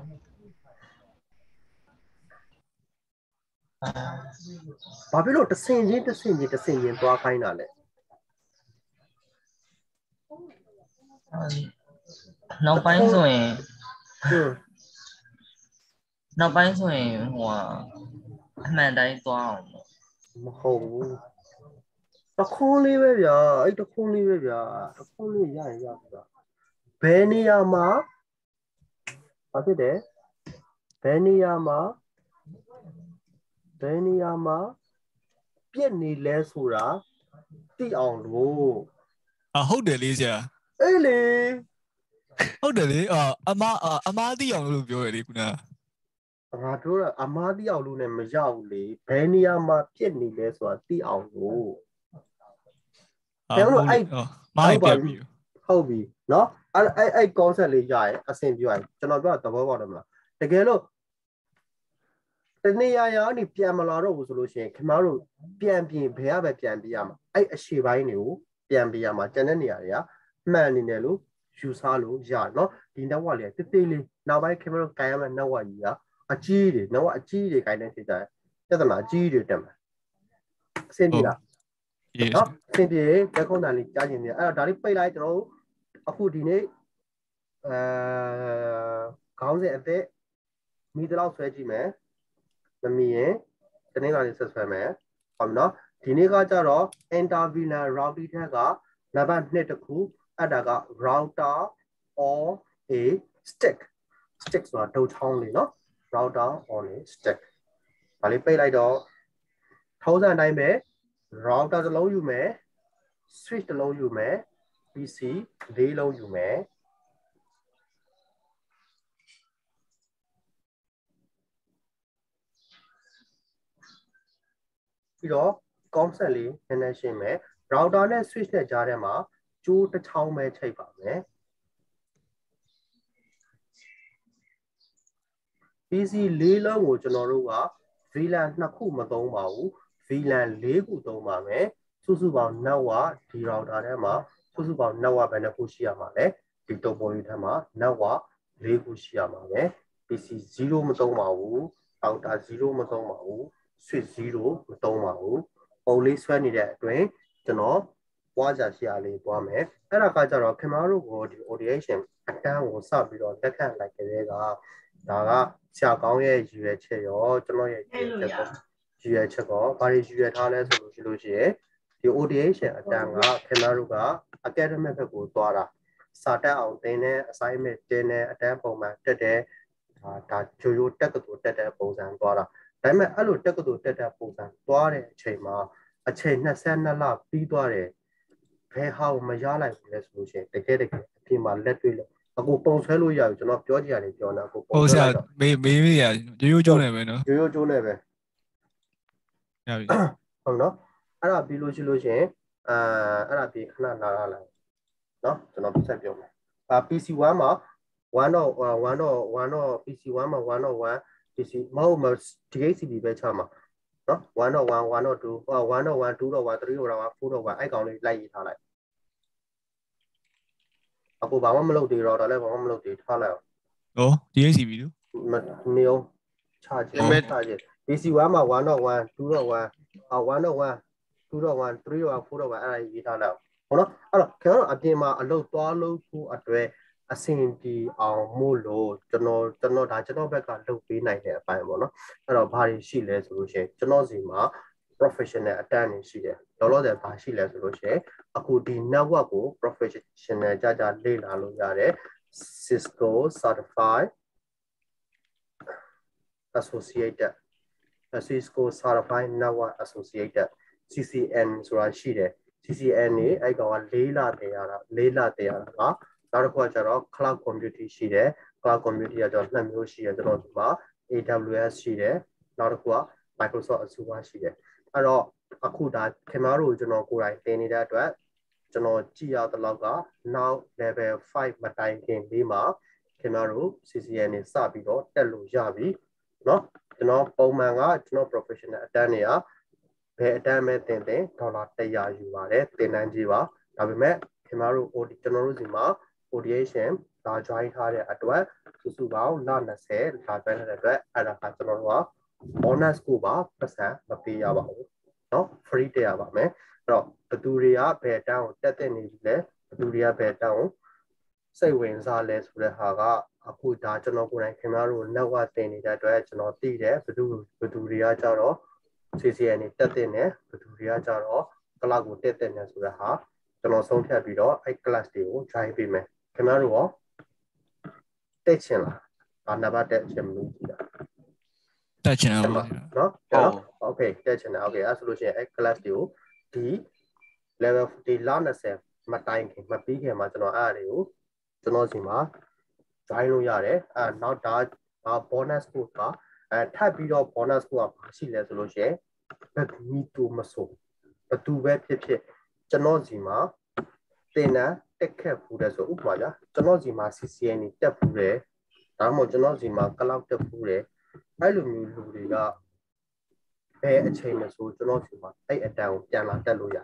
ဘာဖြစ်လို့တဆင်ချင်းတဆင်ချင်းတဆင်ချင်းသွားခိုင်းတာလဲနောက်ပိုင်းဆိုရင်ဟွန်းနောက်ပိုင်းဆိုရင်ဟိုဟာအမှန်တိုင်းသွားအောင်ပေါ့ မဟုတ်ဘူးတခုံးလေးပဲဗျာအဲ့တခုံးလေးပဲဗျာတခုံးလေးရရင်ရပြီဗျာဘယ်နေရာမှာဘာဖြစ်တယ်ဘယ်နေရာမှာဘယ်နေရာမှာပြက်နေလဲဆိုတာသိအောင်လို့အာဟုတ်တယ်လေးဆရာအေးလေဟုတ်တယ်လေအာအမားအာအမားသိအောင်လို့ပြောရလေခုနက ငါတို့ကအမားတိအောင်လို့လည်းမရဘူးလေဘယ်နေရာမှာပြက်နေလဲဆိုတာသိအောင်လို့ကျွန်တော်အဲ့မိုင်းပြပြီဟုတ်ပြီနော်အဲ့အဲ့အဲ့ concept လေးရရင်အဆင်ပြေရင်ကျွန်တော်ပြောသဘောပေါက်တယ်မလားတကယ်လို့တနေရာရာကနေပြန်မလာတော့ဘူးဆိုလို့ရှိရင်ခင်ဗျားတို့ပြန်ပြင်ဘယ်ရပဲပြန်ပြရမှာအဲ့အရှိပိုင်းတွေကိုပြန်ပြရမှာတန်တဲ့နေရာတွေကမှန်နေတယ်လို့ယူဆလို့ရနော်ဒီ network လေးတိတိလေးနောက်ပိုင်းခင်ဗျားတို့ကံရမယ့် network ကြီးက အကြီးတွေ network အကြီးတွေကန်တဲ့ဖြစ်ကြတယ်ပြဿနာအကြီးတွေတက်မှာအဆင်ပြေလားရေးနော်အဆင်ပြေလက်ခုံးတန်လေးကြားကျင်နေအဲ့တော့ဒါလေးပိတ်လိုက်ကျွန်တော်တို့အခုဒီနေ့အဲခေါင်းစဉ်အသက်မိတလောက်ဆွဲကြည့်မယ်မမီရင်တနေ့လာလေးဆက်ဆွဲမယ်ဟုတ်ပြီနော်ဒီနေ့ကကြတော့ interviewer routing ထက်ကနံပါတ်2တခုအဲ့ဒါက router or a stick stick ဆိုတာဒုတ်ချောင်းလေးနော် router or a stick ဒါလေးပိတ်လိုက်တော့ထုံးစံအတိုင်းပဲ router တစ်လုံးယူမယ် switch တစ်လုံးယူမယ် PC လေးလုံးယူမယ်ပြီးတော့ concept လေးနည်းနည်းရှင်းမယ် router နဲ့ switch နဲ့ကြားထဲမှာကျိုးတစ်ချောင်းပဲချိန်ပါမယ် PC လေးလုံးကိုကျွန်တော်တို့က VLAN နှစ်ခုမသုံးပါဘူး VLAN ၄ခုသုံးပါမယ်စုစုပေါင်း network ဒီ router ထဲမှာစုစုပေါင်း network ဘယ်နှခုရှိရမှာလဲဒီ topology ထဲမှာ network ၄ခုရှိရမှာပဲ PC 0မသုံးပါဘူး router 0မသုံးပါဘူး switch 0မသုံးပါဘူးပုံလေးဆွဲနေတဲ့အတွင်းကျွန်တော်ပွားကြရှိရလေးပွားမယ်အဲ့ဒါကကြတော့ခင်ဗျားတို့ကိုဒီ audiation အတန်းကိုစပြီးတော့လက်ခံလိုက်ကြတဲ့က ဒါကဆရာကောင်းရဲ့ရည်ရွယ်ချက်ရောကျွန်တော်ရဲ့ရည်ရွယ်ချက်ကိုရည်ရွယ်ချက်ကောဘာတွေရည်ရွယ်ထားလဲဆိုလို့ရှိလို့ရှိရင်ဒီ audiation အတန်းကခင်ဗျားတို့က academic ဘက်ကိုသွားတာစာတက်အောင်သင်တဲ့ assignment တင်တဲ့အတန်းပုံမှန်တက်တဲ့ဒါဒါဂျိုဂျိုတက်ကတူတက်တဲ့ပုံစံသွားတာဒါပေမဲ့အဲ့လိုတက်ကတူတက်တက်ပုံစံသွားတဲ့အချိန်မှာအချိန်22လပြီးသွားတယ်ဘယ်ဟာကိုမရလိုက်ဘူးလဲဆိုလို့ရှိရင်တကယ်တကယ်အပြင်မှာလက်တွေ့လို့ အကိုပုံဆွဲလို့ရပြီကျွန်တော်ပြောကြရတယ်ပြောနေတာအကိုပုံဟုတ်ဆဆွဲရာလိုက်တော့မေးမေးမေးရရိုးရိုးကျုံးနေပဲနော်ရိုးရိုးကျိုးနေပဲရပြီဟုတ်နော်အဲ့ဒါပြီးလို့ရှိလို့ရှိရင်အာအဲ့ဒါပြီးခဏနားလာလိုက်နော်ကျွန်တော်ဆက်ပြောမယ်အာ PC1 မှာ1တော့1တော့1တော့ PC1 မှာ1တော့1 PC မဟုတ်မ DHCP ပဲချမှာနော်1တော့1 1တော့2ဟို1တော့1 2တော့1 3တော့1 4တော့1အဲ့ကောင်လေးလိုက်ရေးထားလိုက် အခုဘာမှမလုပ်သေးတော့ဒါလည်းဘာမှမလုပ်သေးထားလိုက်အောင်ဟော DHCP လို့မနေအောင်ချာချင်မဲ့ချာချင် PC1 မှာ1တော့1 2တော့1အာ1တော့1 2တော့1 3တော့1 4တော့1အဲ့ဒါရေးထားလိုက်ဟုတ်နော်အဲ့တော့ခင်ဗျားတို့အပြင်မှာအလုပ်သွားလို့ဖို့အတွက်အဆင်ပြေအောင်မို့လို့ကျွန်တော်ကျွန်တော်ဒါကျွန်တော်ဘက်ကလုပ်ပေးနိုင်တဲ့အပိုင်းပေါ့နော်အဲ့တော့ဘာတွေရှိလဲဆိုလို့ရှိရင်ကျွန်တော်စီမှာ professional အတန်းနေရှိတယ်လောလောဆယ်ဘာရှိလဲဆိုလို့ရှိရင်အခုဒီ network ကို professional ကြကြလေ့လာလို့ရတယ် Cisco certified associated Cisco certified network associated CCN ဆိုတာရှိတယ် CCN နေအဲ့ကောင်ကလေးလာတင်ရတာလေးလာတင်ရတာကနောက်တစ်ခုကကျတော့ cloud computing ရှိတယ် cloud computing ကကျတော့နှစ်မျိုးရှိတယ်ကျွန်တော်ဒီမှာ AWS ရှိတယ်နောက်တစ်ခုက Microsoft Azure ရှိတယ် အဲ့တော့အခုဒါခင်ဗျားတို့ကျွန်တော်ကိုယ်တိုင်တင်နေတဲ့အတွက်ကျွန်တော်ကြည့်ရတဲ့လောက်က now level 5မတိုင်ခင်လေးမှာခင်ဗျားတို့ CCN နေစပြီးတော့တက်လို့ရပြီเนาะကျွန်တော်ပုံမှန်ကကျွန်တော် professional အတန်းတွေကဘယ်အတန်းမဲ့တင်တင်ဒေါ်လာ100ယူပါတယ်တင်တန်းကြီးပါဒါပေမဲ့ခင်ဗျားတို့ OD ကျွန်တော်တို့စီမှာ ODation လာ join ထားတဲ့အတွက်စုစုပေါင်းလ20လာ join ထားတဲ့အတွက်အဲ့ဒါကကျွန်တော်တို့က bonus ကိုပါပတ်စံမပေးရပါဘူးเนาะ free တက်ရပါမယ်အဲ့တော့ဘသူတွေကဘယ်အတန်းကိုတက်တဲ့နေပြီလဲဘသူတွေကဘယ်အတန်းကိုစိတ်ဝင်စားလဲဆိုတဲ့ဟာကအခုဒါကျွန်တော်ကိုယ်တိုင်ခင်ဗျားတို့ network တင်နေတဲ့အတွက်ကျွန်တော်သိတယ်ဘသူဘသူတွေကကြတော့ CCN နေတက်တဲ့နဲ့ဘသူတွေကကြတော့ class ကိုတက်တဲ့နဲ့ဆိုတဲ့ဟာကျွန်တော်ဆုံးဖြတ်ပြီးတော့အဲ့ class တွေကို join ပေးမယ်ခင်ဗျားတို့ရောတက်ချင်လားဘာနံပါတ်တက်ချင်မလို့ကြည့်တာ တက်ချင်တာတက်ပါပါနော်နော် okay တက်ချင်တာ okay အဲ့ဆိုလို့ရှိရင်အဲ့ class တွေကိုဒီ level ဒီလ20မတိုင်ခင်မပြီးခင်မှာကျွန်တော်အဲ့အရာတွေကိုကျွန်တော်စီမှာ join လို့ရတယ်အဲနောက်ဒါဒါ bonus code ကအဲထပ်ပြီးတော့ bonus code ကဘာရှိလဲဆိုလို့ရှိရင်ဘယ်မီတူမဆိုဘသူပဲဖြစ်ဖြစ်ကျွန်တော်စီမှာတင်တန်းတက်ခက်ဘူးတဲ့ဆိုဥပမာကြာကျွန်တော်စီမှာ CCN နေတက်ဘူးတယ်ဒါမှမဟုတ်ကျွန်တော်စီမှာ cloud တက်ဘူးတယ် အဲ့လိုမျိုးလူတွေကဘယ်အချိန်မဆိုကျွန်တော်စီမှာအဲ့အတန်းကိုပြန်လာတက်လို့ရ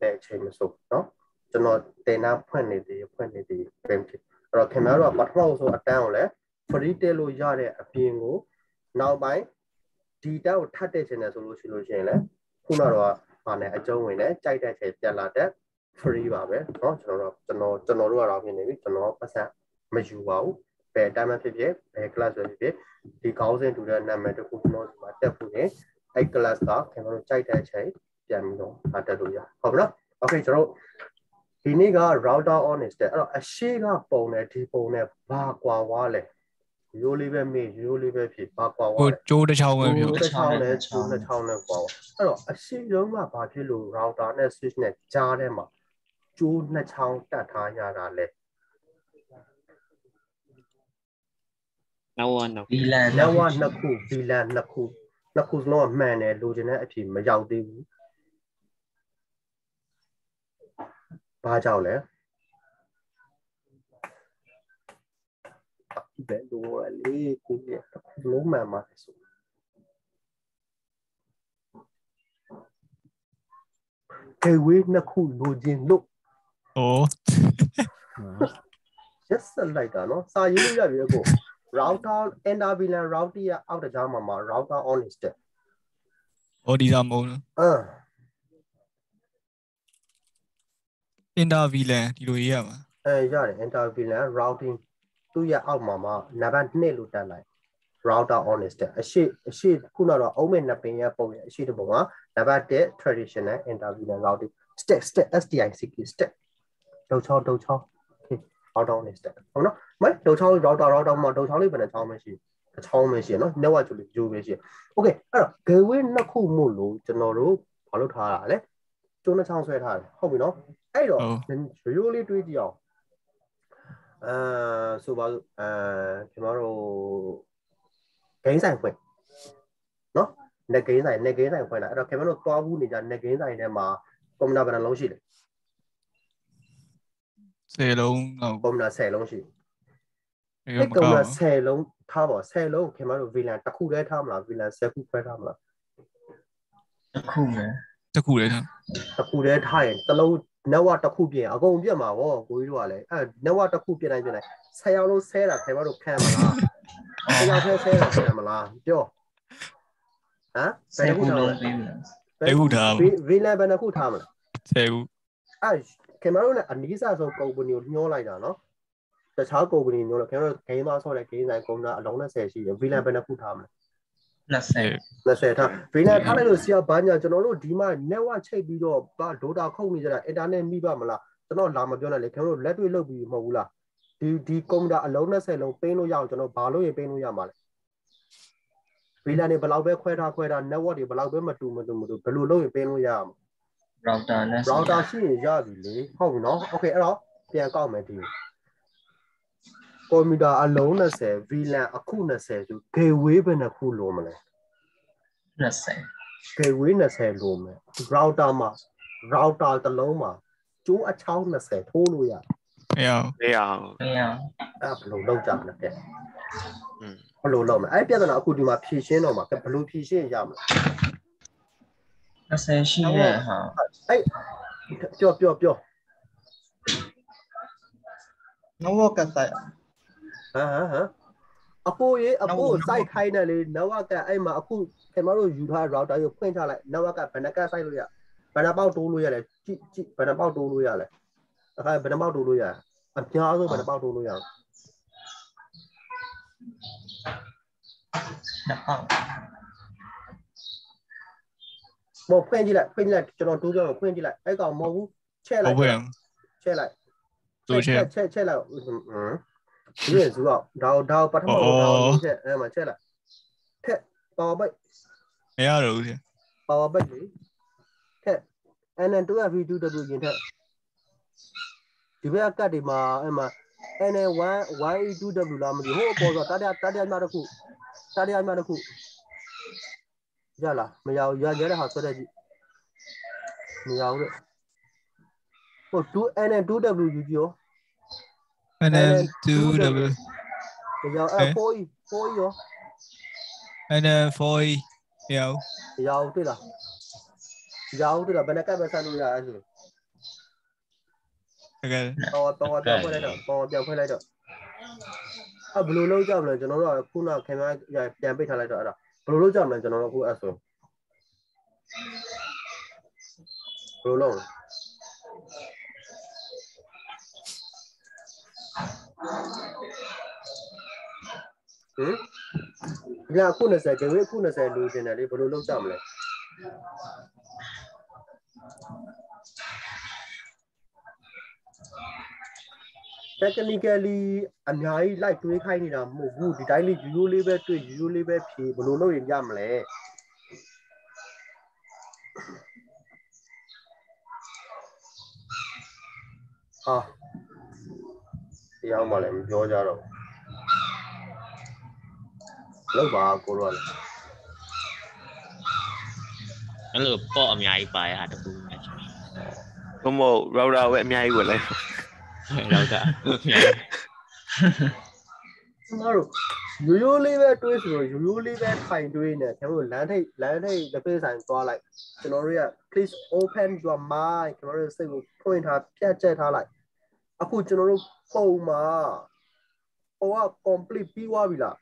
ဘယ်အချိန်မဆိုเนาะကျွန်တော်တင်တန်းဖွင့်နေသေးဖွင့်နေသေးပြန်ဖြစ်အဲ့တော့ခင်ဗျားတို့ကပထမဆုံးအတန်းကိုလည်း free တက်လို့ရတဲ့အပြင်ကိုနောက်ပိုင်းဒီတက်ကိုထပ်တက်ချင်တယ်ဆိုလို့ရှိလို့ရှိရင်လည်းခုနကတော့ဟာနဲ့အကျုံးဝင်တယ်ကြိုက်တဲ့ချိန်ပြန်လာတဲ့ free ပါပဲเนาะကျွန်တော်တို့ကျွန်တော်ကျွန်တော်တို့ကတော့ဖြစ်နေပြီကျွန်တော်ပတ်စံမယူပါဘူး ဘယ်အတိုင်းမှဖြစ်ဖြစ်ဘယ် class ပဲဖြစ်ဖြစ်ဒီခေါင်းစဉ်တူတဲ့နာမည်တစ်ခုကျွန်တော်ဒီမှာတက်ဖို့ရင်အဲ့ class ကခင်ဗျားတို့ကြိုက်တဲ့အချိန်ပြန်ပြီးတော့တက်လို့ရဟုတ်ပြီနော် okay ကျွန်တော်ဒီနေ့က router on is တဲ့အဲ့တော့အရှိကပုံနဲ့ဒီပုံနဲ့ဘာကွာဝါလဲရိုးလေးပဲမေးရိုးလေးပဲဖြစ်ဘာကွာဝါဟိုလဲကျိုးတစ်ချောင်းပဲပြောတစ်ချောင်းနဲ့ကျိုးနှစ်ချောင်းနဲ့ကွာပါအဲ့တော့အရှိတုံးကဘာဖြစ်လို့ router နဲ့ switch နဲ့ကြားထဲမှာကျိုးနှစ်ချောင်းတတ်ထားရတာလဲ နောက်ဝနောက်ဒီလန်လက်ဝနှစ်ခု VLAN နှစ်ခုနှစ်ခုစလုံးကမှန်တယ်လိုချင်တဲ့အဖြစ်မရောက်သေးဘူးဘာကြောင့်လဲဘယ်လိုလဲကိုရလုံးမှန်မှာဆိုကေဝေးနှစ်ခုလိုချင်လို့ဟိုရက်ဆက်လိုက်တာနော်စာရေးလို့ရပြီအကို router enter VLAN router ရအောက်တကြားမှာမှာ router on is တဲ့ဟိုဒီစားမုံအင်းအင်တာဗီလန်ဒီလိုရေးရမှာအဲရတယ် enter VLAN routing သူ့ရအောက်မှာမှာနံပါတ်2လို့တက်လိုက် router on is တဲ့အရှိအရှိခုနကတော့အုံးမဲ့နှစ်ပင်ရပုံရအရှိတပုံကနံပါတ်1 traditional enter VLAN routing step step SDICK step ဒုတ်ချောဒုတ်ချော okay router on is တဲ့ဟုတ်နော်မဒုတ်ချော router router မှာဒုတ်ချောလေးဘယ်နှချောင်းမရှိအချောင်းပဲရှိရနော် network ကျိုးကျိုးပဲရှိရ okay အဲ့တော့ gateway နှစ်ခုမို့လို့ကျွန်တော်တို့ဘာလုပ်ထားတာလဲကျိုးနှစ်ချောင်းဆွဲထားတယ်ဟုတ်ပြီနော်အဲ့တော့ရိုးရိုးလေးတွေးကြည့်အောင်အဲဆိုပါစို့အဲကျွန်တော်တို့ဂိမ်းဆိုင်ဖွင့်နော်နေဂိမ်းဆိုင်နေဂိမ်းဆိုင်ဖွင့်တာအဲ့တော့ခင်ဗျားတို့သွားဘူးနေကြနေဂိမ်းဆိုင်ထဲမှာကွန်ပျူတာဘယ်နှလုံးရှိလဲ 10လုံးတော့ကွန်ပျူတာ10လုံးရှိတယ်အေးအဲ့မကွန်ပျူကောတာင်း10လုံးထားပါ10လုံးခင်ဗျားတို့ VLAN တစ်ခုတည်းထားမလား VLAN 10ခုခွဲထားမလားတစ်ခုပဲတစ်ခုလေးထားတစ်ခုတည်းထားရင်တစ်လုံး network တစ်ခုပြင်အကုန်ပြတ်မှာဗောကိုကြီးတို့ကလည်းအဲ network တစ်ခုပြင်တိုင်းပြင်တိုင်း10ယောက်လုံးဆဲတာခင်ဗျားတို့ခံမလား10ယောက်ထဲဆဲတာခံမလားပြောဟမ်ဆယ်ခုလုံးပေးမယ်တစ်ခုထားပါ VLAN ဘယ်နှခုထားမလဲ10ခုအဲ ခင်ဗျားတို့လည်းအနည်းစားဆုံး company ကိုညှိုးလိုက်တာနော်တခြား company ညှိုးလို့ခင်ဗျားတို့ game သားဆော့တဲ့ game ဆိုင်ကုန်တာအလုံး20ရှိတယ် VLAN ဘယ်နှခုထားမလဲ20 20ထား VLAN ထားလိုက်လို့ဆရာဘာညာကျွန်တော်တို့ဒီမှာ network ချိတ်ပြီးတော့ဘာ data ခုတ်နေကြတာ internet မိပါမလားကျွန်တော်လာမပြောနဲ့လေခင်ဗျားတို့လက်တွေ့လုပ်ပြီးမဟုတ်ဘူးလားဒီဒီကွန်ပျူတာအလုံး20လုံးပေးလို့ရအောင်ကျွန်တော်ဘာလို့ရင်ပေးလို့ရမှာလဲ VLAN တွေဘယ်လောက်ပဲခွဲထားခွဲထား network တွေဘယ်လောက်ပဲမတူမတူမတူဘယ်လိုလုပ်ရင်ပေးလို့ရမှာ router နဲ့ router ရှိနေရပြီလေဟုတ်ပြီနော် okay အဲ့တော့ပြန်ကောက်မယ်ဒီကွန်ပျူတာအလုံး20 VLAN အခု20ဆို gateway ဘယ်နှခုလိုမလဲ20 gateway 20လိုမယ် router မှာ router တစ်လုံးမှာကျိုးအချောင်း20ထိုးလို့ရမရဘူးမရဘူးမရဘူးအဲ့ဘယ်လိုလုပ်ကြမလဲပြတ်ဘယ်လိုလုပ်မလဲအဲ့ပြဿနာအခုဒီမှာဖြေရှင်းတော့မှာဘယ်လိုဖြေရှင်းရမလဲ 20ရှိတဲ့ဟာအဲ့ပြောပြောပြော network ကဆိုင်ဟမ်ဟမ်ဟမ်အပိုးရေအပိုးစိုက်ခိုင်းတယ်လေ network ကအဲ့မှာအခုခင်ဗျားတို့ယူထား router ကိုဖွင့်ချလိုက် network ကဘယ်နှကစိုက်လို့ရဘယ်နှပေါက်တိုးလို့ရလဲကြည့်ကြည့်ဘယ်နှပေါက်တိုးလို့ရလဲအခါဘယ်နှပေါက်တိုးလို့ရအများဆုံးဘယ်နှပေါက်တိုးလို့ရနှစ်ပေါက် မဖွင့်ကြည့်လိုက်ဖွင့်ကြည့်လိုက်ကျွန်တော်တိုးပြောဖွင့်ကြည့်လိုက်အဲ့ကောင်မဟုတ်ဘူးချဲ့ဘလိုက်ဘွယ်အောင်ချဲ့လိုက်ဆိုချဲချဲ့ချဲ့လိုက်ဟမ်ဒီရဇူအောင်ဒါဒါပထမတော့ဒါချဲ့အဲ့မှာချဲ့လိုက်ထက်ပါဝါဘိတ်မရတော့ဘူးဆရာပါဝါဘိတ်ကြီးထက် NN2FV2W ရင်ထက်ဒီဘက်ကတ်ဒီမှာအဲ့မှာ NN1 1E2W လားမသိဘူးဟိုအပေါ်ဆိုတတိယတတိယမြတ်တစ်ခုတတိယမြတ်တစ်ခု ရလားမရဘူးရရတဲ့ဟာဆွဲတဲ့ကြည့်မရဘူးတဲ့ဟို 2NN2W ယူကြည့်ရော and then 2w မရအဲ့ 4E 4E ရော and then 4အေးအောင်မရဘူးတွေ့လားမရဘူးတွေ့လားဘယ်နဲ့ကတ်ပဲဆက်လို့ရအဲ့ဆိုတကယ်ပေါ်ပေါ်ပြောင်းခွဲလိုက်တော့ပေါ်ပြောင်းခွဲလိုက်တော့အဘယ်လိုလုပ်ကြမလဲကျွန်တော်တို့ကခုနခင်ဗျားပြန်ပိတ်ထားလိုက်တော့အဲ့ဒါ ဘယ်လိုလုပ်ကြမလဲကျွန်တော်တို့အခုအဲ့ဆိုဘယ်လိုလုပ်လဲဟမ်ညခု20ကြွေးခု20လိုချင်တယ်လေဘယ်လိုလုပ်ကြမလဲ technically အများကြီး like တွေးခိုင်းနေတာမဟုတ်ဘူးဒီတိုင်းလေးယူရိုလေးပဲတွေ့ယူရိုလေးပဲဖြေဘယ်လိုလုပ်ရင်ရမလဲဟာတရားမှလည်းမပြောကြတော့ဘူးလောက်ပါကိုတော့လည်းအဲ့လိုပေါ့အများကြီးပါရတာတခုနဲ့ဘမို့ router ပဲအများကြီးဝင်လိုက် တော့တာကျမတို့ရိုးရိုးလေးပဲတွေးဆိုတော့ရိုးရိုးလေးပဲထိုင်တွေးနေကျွန်တော်တို့လမ်းထိပ်လမ်းထိပ်တစ်ဖေးဆိုင်သွားလိုက်ကျွန်တော်တို့က please open your mind ကျွန်တော်တို့စိတ်ကိုဖွင့်ထားပြတ်ကျက်ထားလိုက်အခုကျွန်တော်တို့ပုံမှာပုံက complete ပြီးသွားပြီလား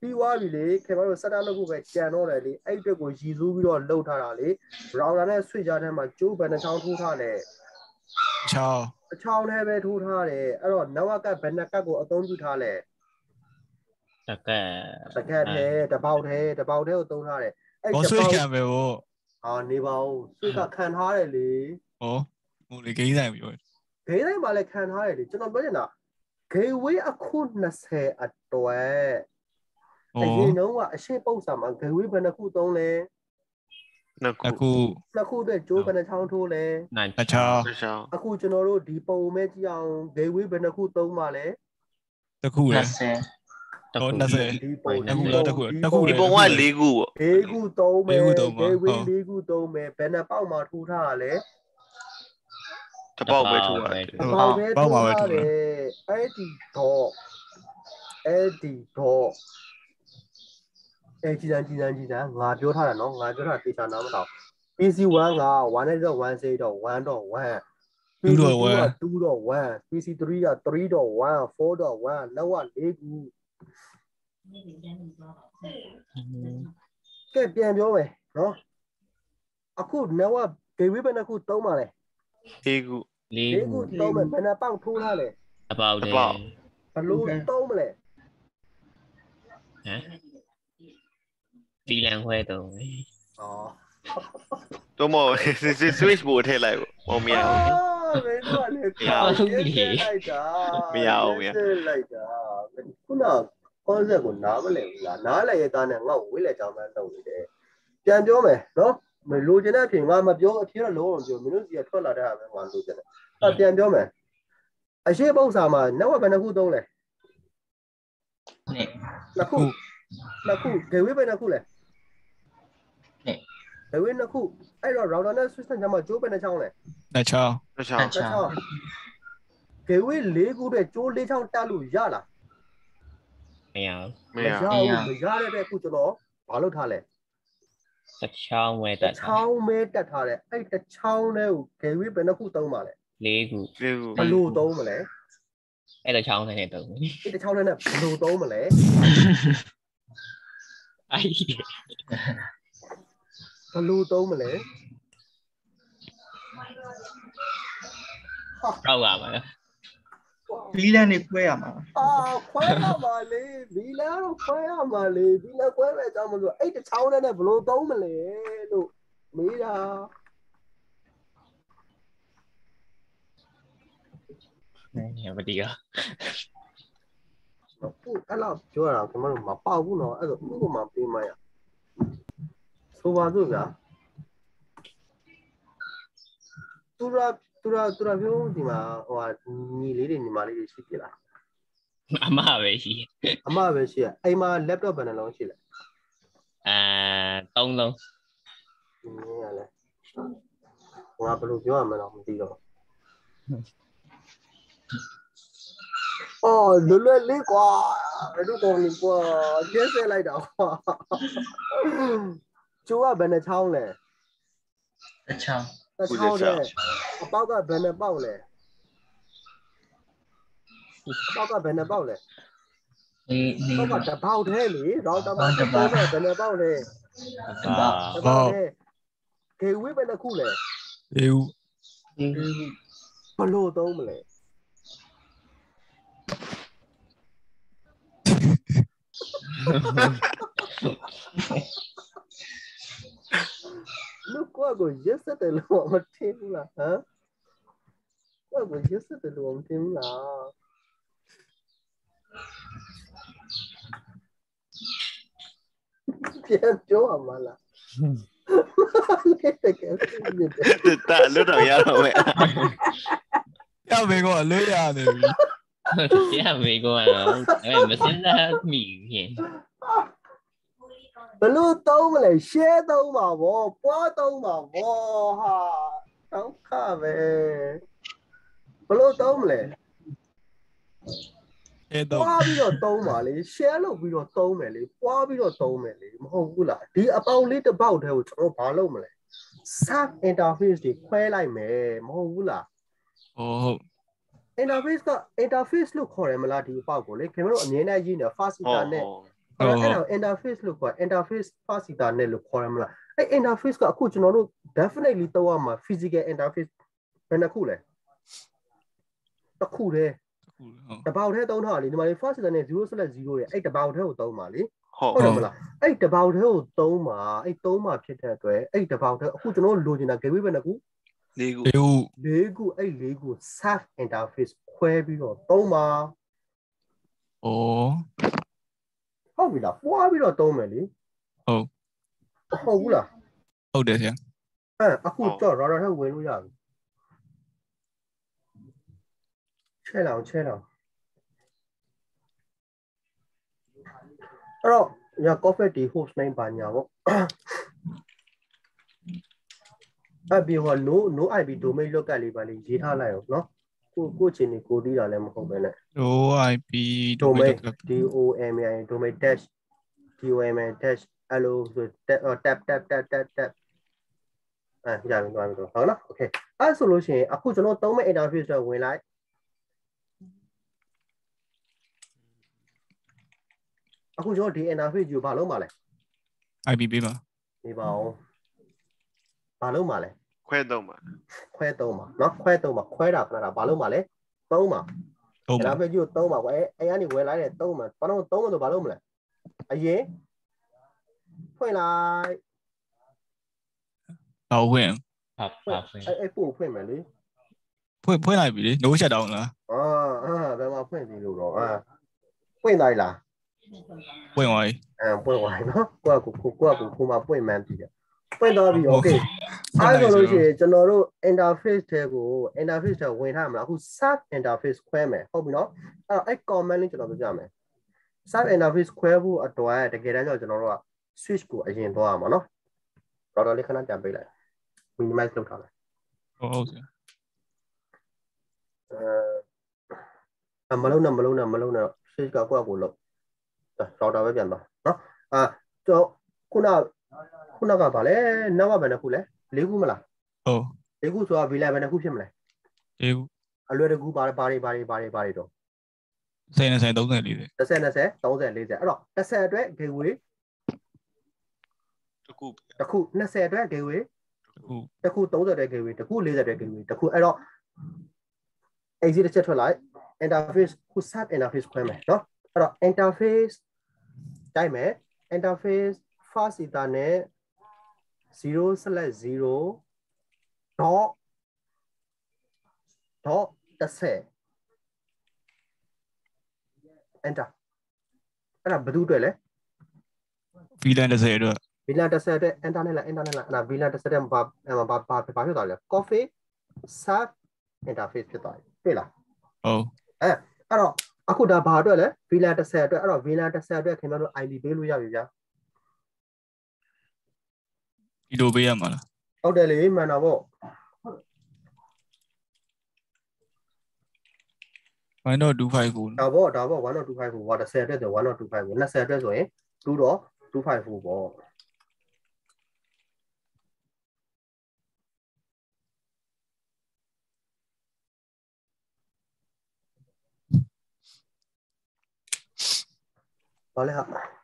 ပြီးသွားပြီလေခင်ဗျားတို့ setup လုပ်ဖို့ပဲကြံတော့တယ်လေအဲ့အတွက်ကိုရည်စူးပြီးတော့လုပ်ထားတာလေ router နဲ့ switch ကြားထဲမှာကျိုးဘယ်နှချောင်းထိုးထားလဲချောင်း အချောင်းထဲပဲထိုးထားတယ်အဲ့တော့ network ကဘယ်နှကတ်ကိုအသုံးပြုထားလဲတကယ်တကက်ထဲတပေါက်ထဲတပေါက်ထဲကိုသုံးထားတယ်အဲ့ဘောတဆွေးပေါက်ခံပဲဗောဟာနေပါဦးဆွေကခံထားတယ်လေဟောဟိုလေဂိမ်းဆိုင်ပြောဂိမ်းတိုင်းမှာလည်းခံထားတယ်လေကျွန်တော်ပြောချင်တာ gateway အခု20အတွက်အရင်တုန်းကအရှိပုတ်စာမှာဂဝေးဘယ်နှခုသုံးလဲ နှစ်ခုအခုနှစ်ခုအတွက်ကျိုးဘယ်နှချောင်းထိုးလဲနိုင်အချောင်းတစ်ချောင်းအခုကျွန်တော်တို့ဒီပုံမဲကြည့်အောင်ဂဝေးဘယ်နှခုသုံးပါလဲတစ်ခုလေ20တစ်ဟောခု20ဒီပုံတစ်ခုလားတစ်ခုလားတစ်ခုဒီလေပုံက၄ခုပေါ့၄ခုသုံးမယ်လေးခုသုံးပါဂဝေးဟုတ်၄ခုသုံးမယ်ဘယ်နှပေါက်မှာထိုးထားရလဲတစ်ပေါက်ပဲထူရတယ်ဟုတ်ပေါက်ပဲပေါထိုးက်ပါပဲထားထိုးတယ်အဲ့ဒီတော့အဲ့ဒီတော့ အဲ့ကြည်စံကြည်စံကြည်စံငါပြောထားတာနော်ငါပြောထားတာတေချာနားမထောင် PC1 က1.1.1.1 2.1 2.1 PC3 က3.1 4.1လောက်က၄ခုကဲပြန်ပြောမယ်နော်အခုနောက်ကဂေဝေးဘယ်နှခုသုံးပါလဲ၄ခုလေး၄ခုခုသုံးမယ်ဘယ်နှပေါက်ထိုးထားလဲအပေါက်တယ်အပေါက်ဘလို့သုံးမလဲဟမ် ဒီလန်ခွဲတော့ဩတော့မဟုတ် switch ပို့ထည့်လိုက်ပေါ့မရဘူးအာမင်းတို့ကလည်းကောင်းရေးလိုက်တာမရဘူးမရရေးလိုက်တာခုန concept ကိုနားမလည်ဘူးလားနားလည်ရတဲ့နဲ့ငါ့ကိုဝိလက်ကြောင်မှန်းလုပ်နေတယ်ပြန်ပြောမယ်နော်မလိုချင်တဲ့အဖြစ်ငါမပြောအဖြစ်တော့လုံးဝမပြောမင်းတို့စီကထွက်လာတဲ့ဟာပဲငါလိုချင်တယ်အဲ့ပြန်ပြောမယ်အရှိပု္ပ္ပစာမှာနောက်ကဘယ်နှခုသုံးလဲနှစ်နှစ်ခုနှစ်ခုဂေဝေးပဲနှစ်ခုလဲနှစ် ဂေဝေးနှစ်ခုအဲ့တော့ router နဲ့ system ညမှာကျိုးပဲနှစ်ချောင်းလဲနှစ်ချောင်းတစ်ချောင်းတစ်ချောင်းဂေဝေး၄ခုတဲ့ကျိုး၄ချောင်းတက်လို့ရလားမရဘူးမမရရဘူးဘူးမရတဲ့တဲ့အခုကျွန်တော်ဘာလုပ်ထားလဲတစ်ချောင်းဝဲတက်ချောင်းမဲတက်ထားတယ်အဲ့တစ်ချောင်းလေးကိုဂေဝေးဘယ်နှခုသုံးပါလဲလေးခု၄ခုဘလို့သုံးမလဲအဲ့တစ်ချောင်းနဲ့တော့အဲ့တစ်ချောင်းလေးနဲ့ဘလို့သုံးမလဲအိုင် ဘလို့သုံးမလဲတော့ပါမှာဘီလန်နေခွဲရမှာအာခွဲရပါလေဒီလားတော့ခွဲရပါလေဒီလားခွဲမဲ့အကြောင်းမလို့အဲ့တစ်ချောင်းလေးနဲ့ဘလို့သုံးမလဲလို့မေးတာမတီးရဟုတ်အဲ့လောက်ပြောရတာကျွန်တော်တို့မပေါက်ဘူးနော်အဲ့ဒါဥပမာပေးမှရ ဆိုပါစို့ဗျာသူရသူရသူရပြောဒီမှာဟိုဟာညီလေးတွေညီမလေးတွေရှိပြီလားအမပဲရှိအမပဲရှိရအိမ်မှာ laptop ဘယ်နှလုံးရှိလဲအဲသုံးလုံးဒီနေ့ကလည်းငါဘယ်လိုပြောရမလဲတော့မသိတော့အော်လွယ်လွယ်လေးကွာဘယ်လိုကောင်းလဲကွာကျဲဆဲလိုက်တာကွာ ကျိုးကဘယ်နှချောင်းလဲတစ်ချောင်းတစ်ချောင်းတဲ့အပေါက်ကဘယ်နှပေါက်လဲအပေါက်ကဘယ်နှပေါက်လဲလေးလေးပေါက်ကတစ်ပေါက်သေးလေတော့တစ်ပေါက်တစ်ပေါက်ဘယ်နှပေါက်လဲပါတစ်ပေါက်သေးဂေဝေးဘယ်နှခုလဲအေးဦးလေးဘလို့သုံးမလဲ လူကွာကိုရက်စက်တယ်လို့မထင်ဘူးလားဟမ်ကွာကိုရက်စက်တယ်လို့မထင်ဘူးလားပြန်ပြောရမလားတကယ်စစ်နေတယ်တာလွတ်တော့ရတော့မယ်ရမေကောလွတ်ရနေပြီရမေကောတော့အဲ့မစင်းသားမိရင် ဘလို့သုံးမလဲ share သုံးပါဗောပွားသုံးပါဗောဟာတောက်ခပဲဘလို့သုံးမလဲအဲ့တော့ပွားပြီးတော့သုံးပါလေ share လုပ်ပြီးတော့သုံးမယ်လေပွားပြီးတော့သုံးမယ်လေမဟုတ်ဘူးလားဒီအပေါင်လေးတစ်ပေါက်တည်းကိုကျွန်တော်ဘာလုပ်မလဲ sub interface တွေခွဲလိုက်မယ်မဟုတ်ဘူးလားဟုတ် interface က interface လို့ခေါ်တယ်မလားဒီအပေါက်ကိုလေခင်ဗျားတို့အမြင်နဲ့ရေးနေ fast ဟော internet ဟော အဲ့ဒါအဲ့ဒါ interface လို့ခေါ် interface facilitator နဲ့လို့ခေါ်ရမလားအဲ့ interface ကအခုကျွန်တော်တို့ definitely တော့ရမှာ physical interface ဘယ်နှခုလဲတစ်ခုတည်းဟုတ်တစ်ပေါက်တည်းသုံးထားလေဒီမှာလေ facilitator နဲ့0 select 0ရဲ့အဲ့တစ်ပေါက်တည်းကိုသုံးပါလေဟုတ်ဟုတ်တယ်မလားအဲ့တစ်ပေါက်တည်းကိုသုံးပါအဲ့သုံးပါဖြစ်တဲ့အတွက်အဲ့တစ်ပေါက်တည်းအခုကျွန်တော်လိုချင်တာ gateway ဘယ်နှခု၄ခုအေးဦး၄ခုအဲ့၄ခု self interface ခွဲပြီးတော့သုံးပါဩ ဟုတ်ပြီလားပွားပြီးတော့သုံးမယ်လေဟုတ်ဟုတ်ဘူးလားဟုတ်တယ်ဆရာအဲအခုကြော့ရာရာထက်ဝင်လို့ရပြီချဲလောင်ချဲလောင်အဲ့တော့ညာ coffee tea host name ပါညာပေါ့အဲ့ပြီးဟော no no ip domain လောက်ကလေးပါလေးရေးထားလိုက်အောင်နော် ကိုကိုချင်းနေကိုတီးတာလည်းမဟုတ်ပဲနဲ့ OIP domain d o m i domain dash d o m i dash အဲ့လိုဆို tap tap tap tap tap tap အဲရပြီသွားပြီတော့ဟုတ်နော် okay အဲ့ဆိုလို့ရှိရင်အခုကျွန်တော်သုံးမဲ့ interface တော့ဝင်လိုက်အခုကျွန်တော်ဒီ interface ကိုဘာလုပ်မှာလဲ IP ပေးပါနေပါအောင်ဘာလုပ်မှာလဲ ခွဲတော့မှာ ခွဲသုံးမှာเนาะခွဲသုံးမှာခွဲတာခဏတာဘာလုပ်မှာလဲသုံးမှာ ဟုတ်ပါ interface ကိုသုံးမှာကွယ်အဲအဲ့ကနေဝင်လိုက်တယ်သုံးမှာဘာလို့သုံးမှာဆိုဘာလုပ်မလဲအရင်ဖွင့်လိုက် တော့ဝင် ပါပါဖွင့် အဲ့အဲ့ပို့ဖွင့်မယ်လေ ဖွင့်ဖွင့်လိုက်ပြီလေ no shut down လား အာအာဘယ်မှာဖွင့်ပြီလို့တော့အာဖွင့်လိုက်လား ဖွင့်သွားပြီ အဲပွင့်သွားပြီနော်ကိုကကိုကိုကိုကကိုကိုမှပွင့်မှန်းပြီတယ်ပွင့်သွားပြီ okay အဲဆိုလို့ရှိရင်ကျွန်တော်တို့ interface ထဲကို interface ထဲဝင်ထားမှာလားအခု sub interface ခွဲမယ်ဟုတ်ပြီနော်အဲ့တော့အဲ့ command လေးကျွန်တော်ပြောပြမယ် sub interface ခွဲဖို့အတွက်တကယ်တမ်းကျတော့ကျွန်တော်တို့က switch ကိုအရင်သွားရမှာနော်တော်တော်လေးခဏပြန်ပေးလိုက် minimize လုပ်ထားလိုက်ဟုတ်ဟုတ်ဆရာအဲမလုံးနဲ့မလုံးနဲ့မလုံးနဲ့ switch ကကိုယ့်အကိုလုံး router ပဲပြန်သွားနော်အာတော့ခုနခုနကဗာလဲနောက်ကဘယ်နှခုလဲ ၄ခုမလားဟုတ်၄ခုဆိုတာ VLAN ဘယ်နှခုဖြစ်မလဲဒီခုအလွယ်တကူပါပါပါပါပါပါတော့စိတ်နဲ့ဆိုင်30 40 30 20 30 40အဲ့တော့30အတွက် gateway တခုတစ်ခု20အတွက် gateway ခုတစ်ခု30အတွက် gateway တစ်ခု40အတွက် gateway တစ်ခုအဲ့တော့ exit တစ်ချက်ထွက်လိုက် interface ခု sub interface ခွဲမယ်နော်အဲ့တော့ interface တိုက်မယ် interface fast ethernet 0/0 dot dot 30 enter အဲ့ဒါဘယ်သူအတွက်လဲ VLAN 30အတွက် VLAN 30အတွက် enter နဲ့လား enter နဲ့လားအဲ့ဒါ VLAN 30တဲ့ဘာဘာဘာဘာဖြစ်သွားလဲ coffee sub interface ဖြစ်သွားပြီတွေ့လားဟုတ်အဲ့တော့အခုဒါဘာအတွက်လဲ VLAN 30အတွက်အဲ့တော့ VLAN 30အတွက်ခင်ဗျားတို့ ID ပေးလို့ရပြီဗျာ ဒီလိုပေးရမှာလားဟုတ်တယ်လေမှန်တာပေါ့ဘာတော့254ကိုဒါပေါ့ဒါပေါ့1225ကိုဟော30အတွက်ဆို1225ကို20အတွက်ဆိုရင်2တော့254ပေါ့ဘာလဲဟာ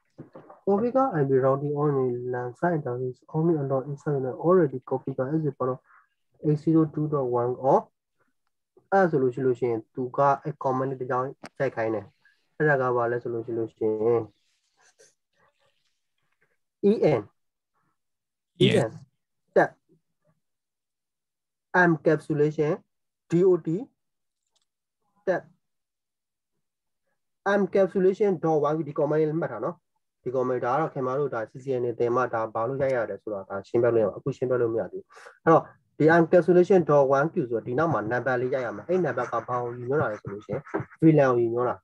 Configure IP routing on in LAN side interface only under inside and already configure as a part of 802.1 or အဲ့ဆိုလို့ရှိလို့ရှိရင်သူကအဲ့ comment တစ်ကြောင်းစိုက်ခိုင်းတယ်အဲ့ဒါကဘာလဲဆိုလို့ရှိလို့ရှိရင် EN EN step encapsulation DOT step encapsulation.1 ဒီ comment လေးမှတ်ထားနော် ဒီ comment ဒါကတော့ခင်ဗျားတို့ဒါ CCN နဲ့တင်မှဒါဘာလို့ရိုက်ရတယ်ဆိုတာဒါရှင်းပြလို့ရပါအခုရှင်းပြလို့မရသေးဘူးအဲ့တော့ဒီ encapsulation.1q ဆိုတော့ဒီနောက်မှာ number လေးရိုက်ရမယ်အဲ့ number ကဘာကိုယူညွှန်းတာလဲဆိုလို့ရှိရင် VLAN ကိုယူညွှန်းတာ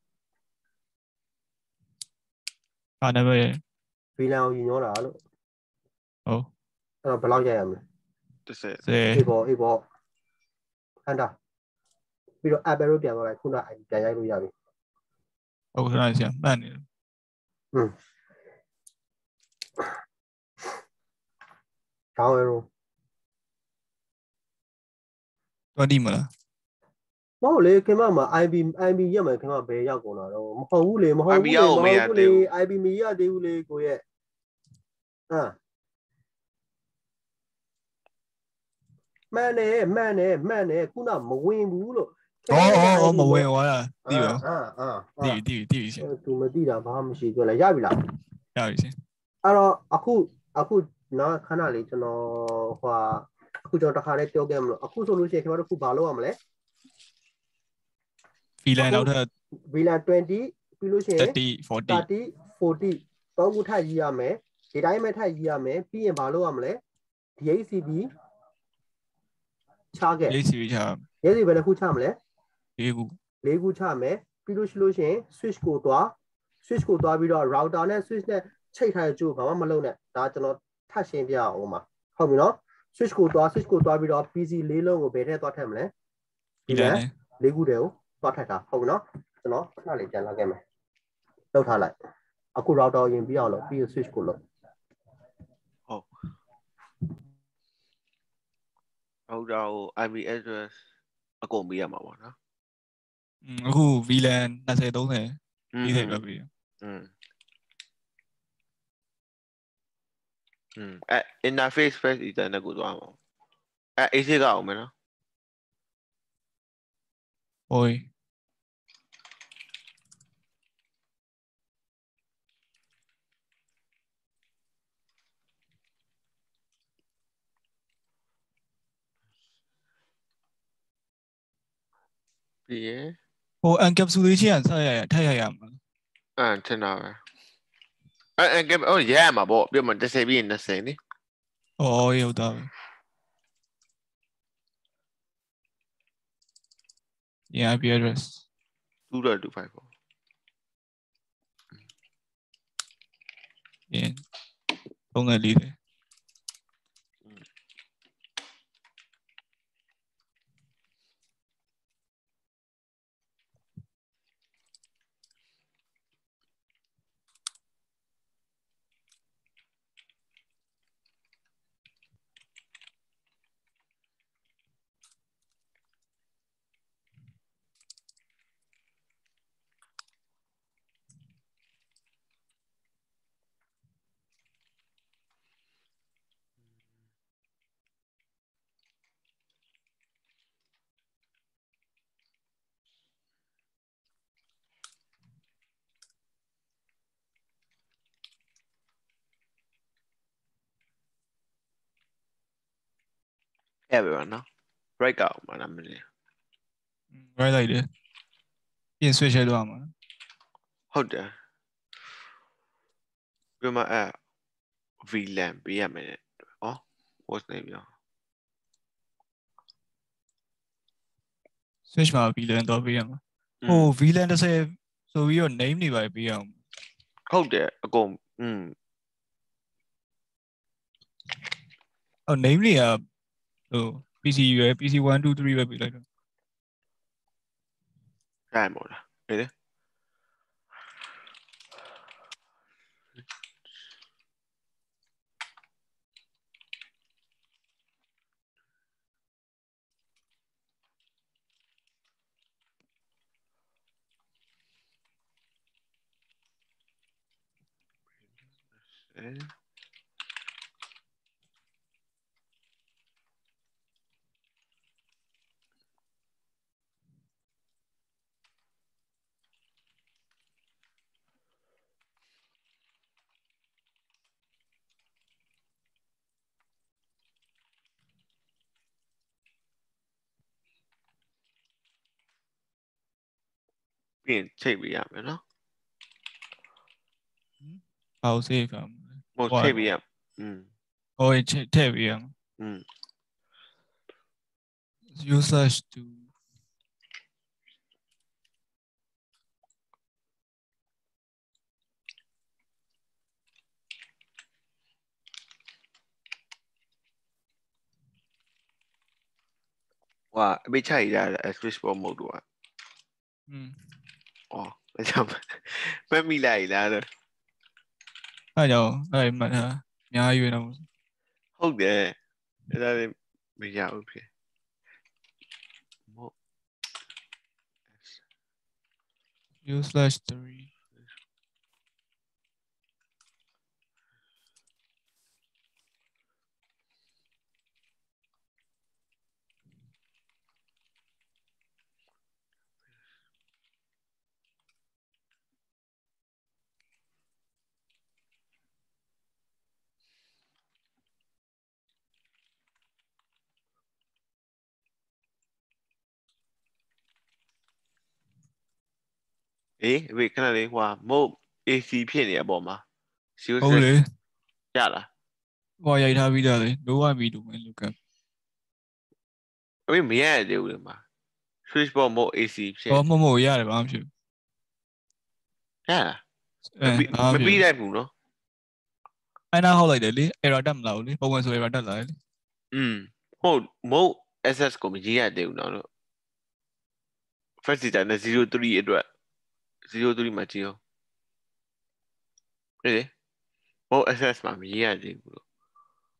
ဘာနံပါတ် VLAN ကိုယူညွှန်းတာလို့ဟုတ်အဲ့တော့ဘယ်လောက်ရိုက်ရမလဲ30 10အေးပေါ့အေးပေါ့ဟန်တာပြီးတော့ app ရောပြန်သွားလိုက်ခုန ID ပြန်ရိုက်လို့ရပြီဟုတ်ကဲ့ဆရာမှတ်နေတယ် down arrow 20မလားမဟုတ်လေခင်မမှာ IB IB ရက်မယ်ခင်မဘယ်ရောက်ကုန်တာတော့မဟုတ်ဘူးလေမဟုတ်ဘူး IB ရောက်မရသေးဘူး IB မရသေးဘူးလေကိုရဲ့အာမှန်တယ်မှန်တယ်မှန်တယ်ခုနမဝင်ဘူးလို့ဟောဟောဟောမဝင်သွားတာသိပါအာအာသိပြီသိပြီသိပြီဆရာသူမသိတာဘာမှမရှိပြောလဲရပြီလားရပြီဆရာအဲ့တော့အခုအခု နော်ခဏလေးကျွန်တော်ဟိုဟာအခုကျွန်တော်တစ်ခါလေးပြောခဲ့မလို့အခုဆိုလို့ရှိရင်ခင်ဗျားတို့ခုဘာလုပ်ရမလဲ VLAN နောက်ထပ် VLAN 20ပြီးလို့ရှိရင်30 40 30 40 3ခုထပ်ရေးရမယ်ဒီတိုင်းပဲထပ်ရေးရမယ်ပြီးရင်ဘာလုပ်ရမလဲ DHCP ချခဲ့ရေးစီချာရဲစီပဲတစ်ခုချမလဲဒီကူ၄ခုချမယ်ပြီးလို့ရှိလို့ရှိရင် switch ကိုသွား switch ကိုသွားပြီးတော့ router နဲ့ switch နဲ့ချိတ်ထားတဲ့ကြိုးဘာမှမလုပ်နဲ့ဒါကျွန်တော် ထပ်ရှင်းပြအောင်ပါဟုတ်ပြီနော် switch ကိုသွား switch ကိုသွားပြီးတော့ PC လေးလုံးကိုဘယ်ထည့်သွားထည့်မလဲဒီလဲလေးခုတည်းကိုသွားထည့်တာဟုတ်ပြီနော်ကျွန်တော်ခဏလေးပြန်လာခဲ့မယ်လောက်ထားလိုက်အခု router ရင်ပြီးအောင်လို့ပြီး switch ကိုလို့ဟုတ် router ကို IP address အကုန်ပေးရမှာပေါ့နော်အခု VLAN 20 30 40ပဲပေးရอืม อืมအဲ interface first ethernet ကိုသွားမှာအဲ AC ကအောင်မယ်နော်ဟိုပြီးရင်ဟို encapsulation ဆက်ရရထည့်ရရမှာအဲထင်တာပဲ အဲအဲကဲအော်ရရမှာပေါ့ပြမ30ပြီးရင်20နိဩရုပ်သားပဲ Yeah, IP address. 2.25ပေါ့ Yeah. 34 ပဲပါနော် break out မှာနာမည်ရိုက်လိုက်တယ်ပြင် switch ရတော့မှာဟုတ်တယ်ပြမအဲ VLAN ပေးရမယ်ဩ what's name ရော switch မှာ VLAN တော့ပေးရမှာဟို VLAN 30ဆိုပြီးတော့ name တွေပါပေးအောင်ဟုတ်တယ်အကုန်อืมဟို name တွေက ဟို PC ရွယ် PC 1 2 3ပဲပေးလိုက်တော့ရိုက်မို့လားဟဲ့လေအဲ เปลี่ยนเช็ควิยามเนาะ pause 가 뭐 와. 탭이 야. 음. 거의 채, 탭이 야. 음. User s t u ว่าไม่ใช่จ้ะ Switch Pro Mode อะอืม Oh, I don't. Ada. I'm not. ada mana. Yang ayu nak. Hold deh. Ada ada meja အေးဝေးခဏလေးဟွာမဟုတ် AC ဖြစ်နေတဲ့အပေါ်မှာ zero ဟုတ်လေရလားဟောရိုက်ထားပြီးသားလေ no one be domain lookup အမေမရရသေးဘူးလေမှာ switch board mode AC ဖြစ်ဟောမမရတယ်ဘာမှမဖြစ်ရလားဘူးအဲဘာမမှမဖြစ်ပြီးဘူးနိုင်ဘူးနော်အဲ့နာဟောက်လိုက်တယ်လေ error တက်မလာဘူးလေပုံမှန်ဆို error တက်လာတယ်လေอืมဟုတ် mode access ကိုမရေးရသေးဘူးနော်လို့ first data နဲ့03အတွက် 03မှာကြည့်အောင်ဟဲ့လေ mode access မှာမရေးရသေးဘူးလို့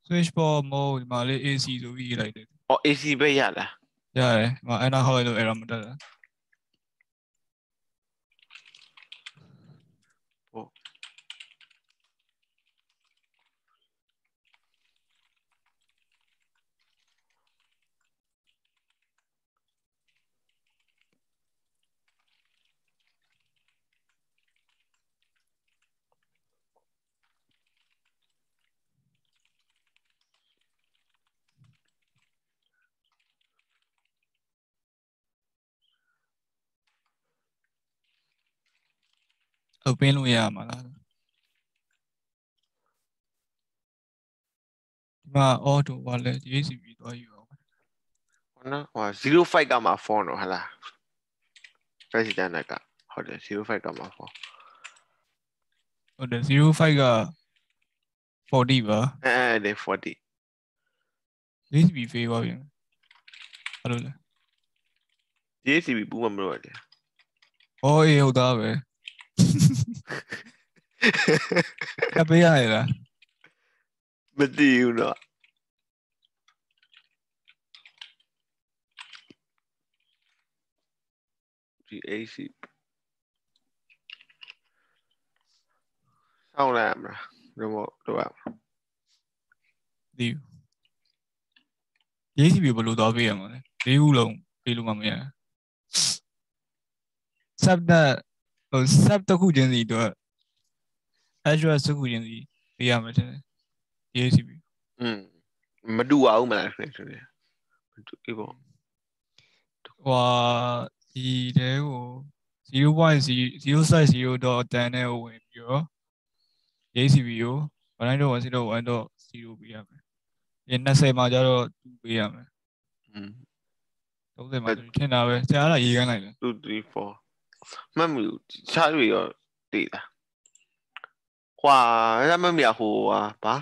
switch board mode ဒီမှာလေး AC ဆိုပြီးရေးလိုက်တယ်အော် AC ပဲရလားရတယ်ဒီမှာအဲ့နာဟောက်လိုက်လို့ error မတက်တာ ဟုတ်ပင်းလို့ရမှာလားဒီမှာ auto ဘာလဲ JCB သွားယူအောင်ဟောနော်ဟော05ကမှ4နော်ဟလား first data နဲ့ကဟုတ်တယ်05ကမှ4ဟုတ်တယ်05က40ပါအဲအဲလေ40 JCB ဖေးသွားပြန်အဲ့လိုလဲ JCB ပူးမမလို့ရတယ်ဟောအေးဟုတ်သားပဲ အပေးရရလားမသိဘူးနော်ဒီ AC ဆောင်းလိုက်မလားဒီမို့တော့ဒီ JCB ဘယ်လိုသွားပေးရမှာလဲ၄ခုလုံးပေးလို့မှမရ sub တဲ့ ဟို sub တစ်ခုချင်းစီတော့ address တစ်ခုချင်းစီပေးရမှာတဲ့ JCB อืมမတူအောင်မလားဆိုရင်ဆိုရင်မတူအေးပေါ့ ဟွာဒီတဲကို0.0.0.10နဲ့ဝင်ပြီးတော့ JCB ကို1.1.1.0ပေးရမယ်။ဒီ20မှာကျတော့2ပေးရမယ် อืม ။30မှာဆိုထင်တာပဲ။ဆရာကရေးခိုင်းလိုက်တယ် 2 3 4 မှတ်မှုချားရရောတည်တာဟွာအဲ့မမရဟိုဟာဘာ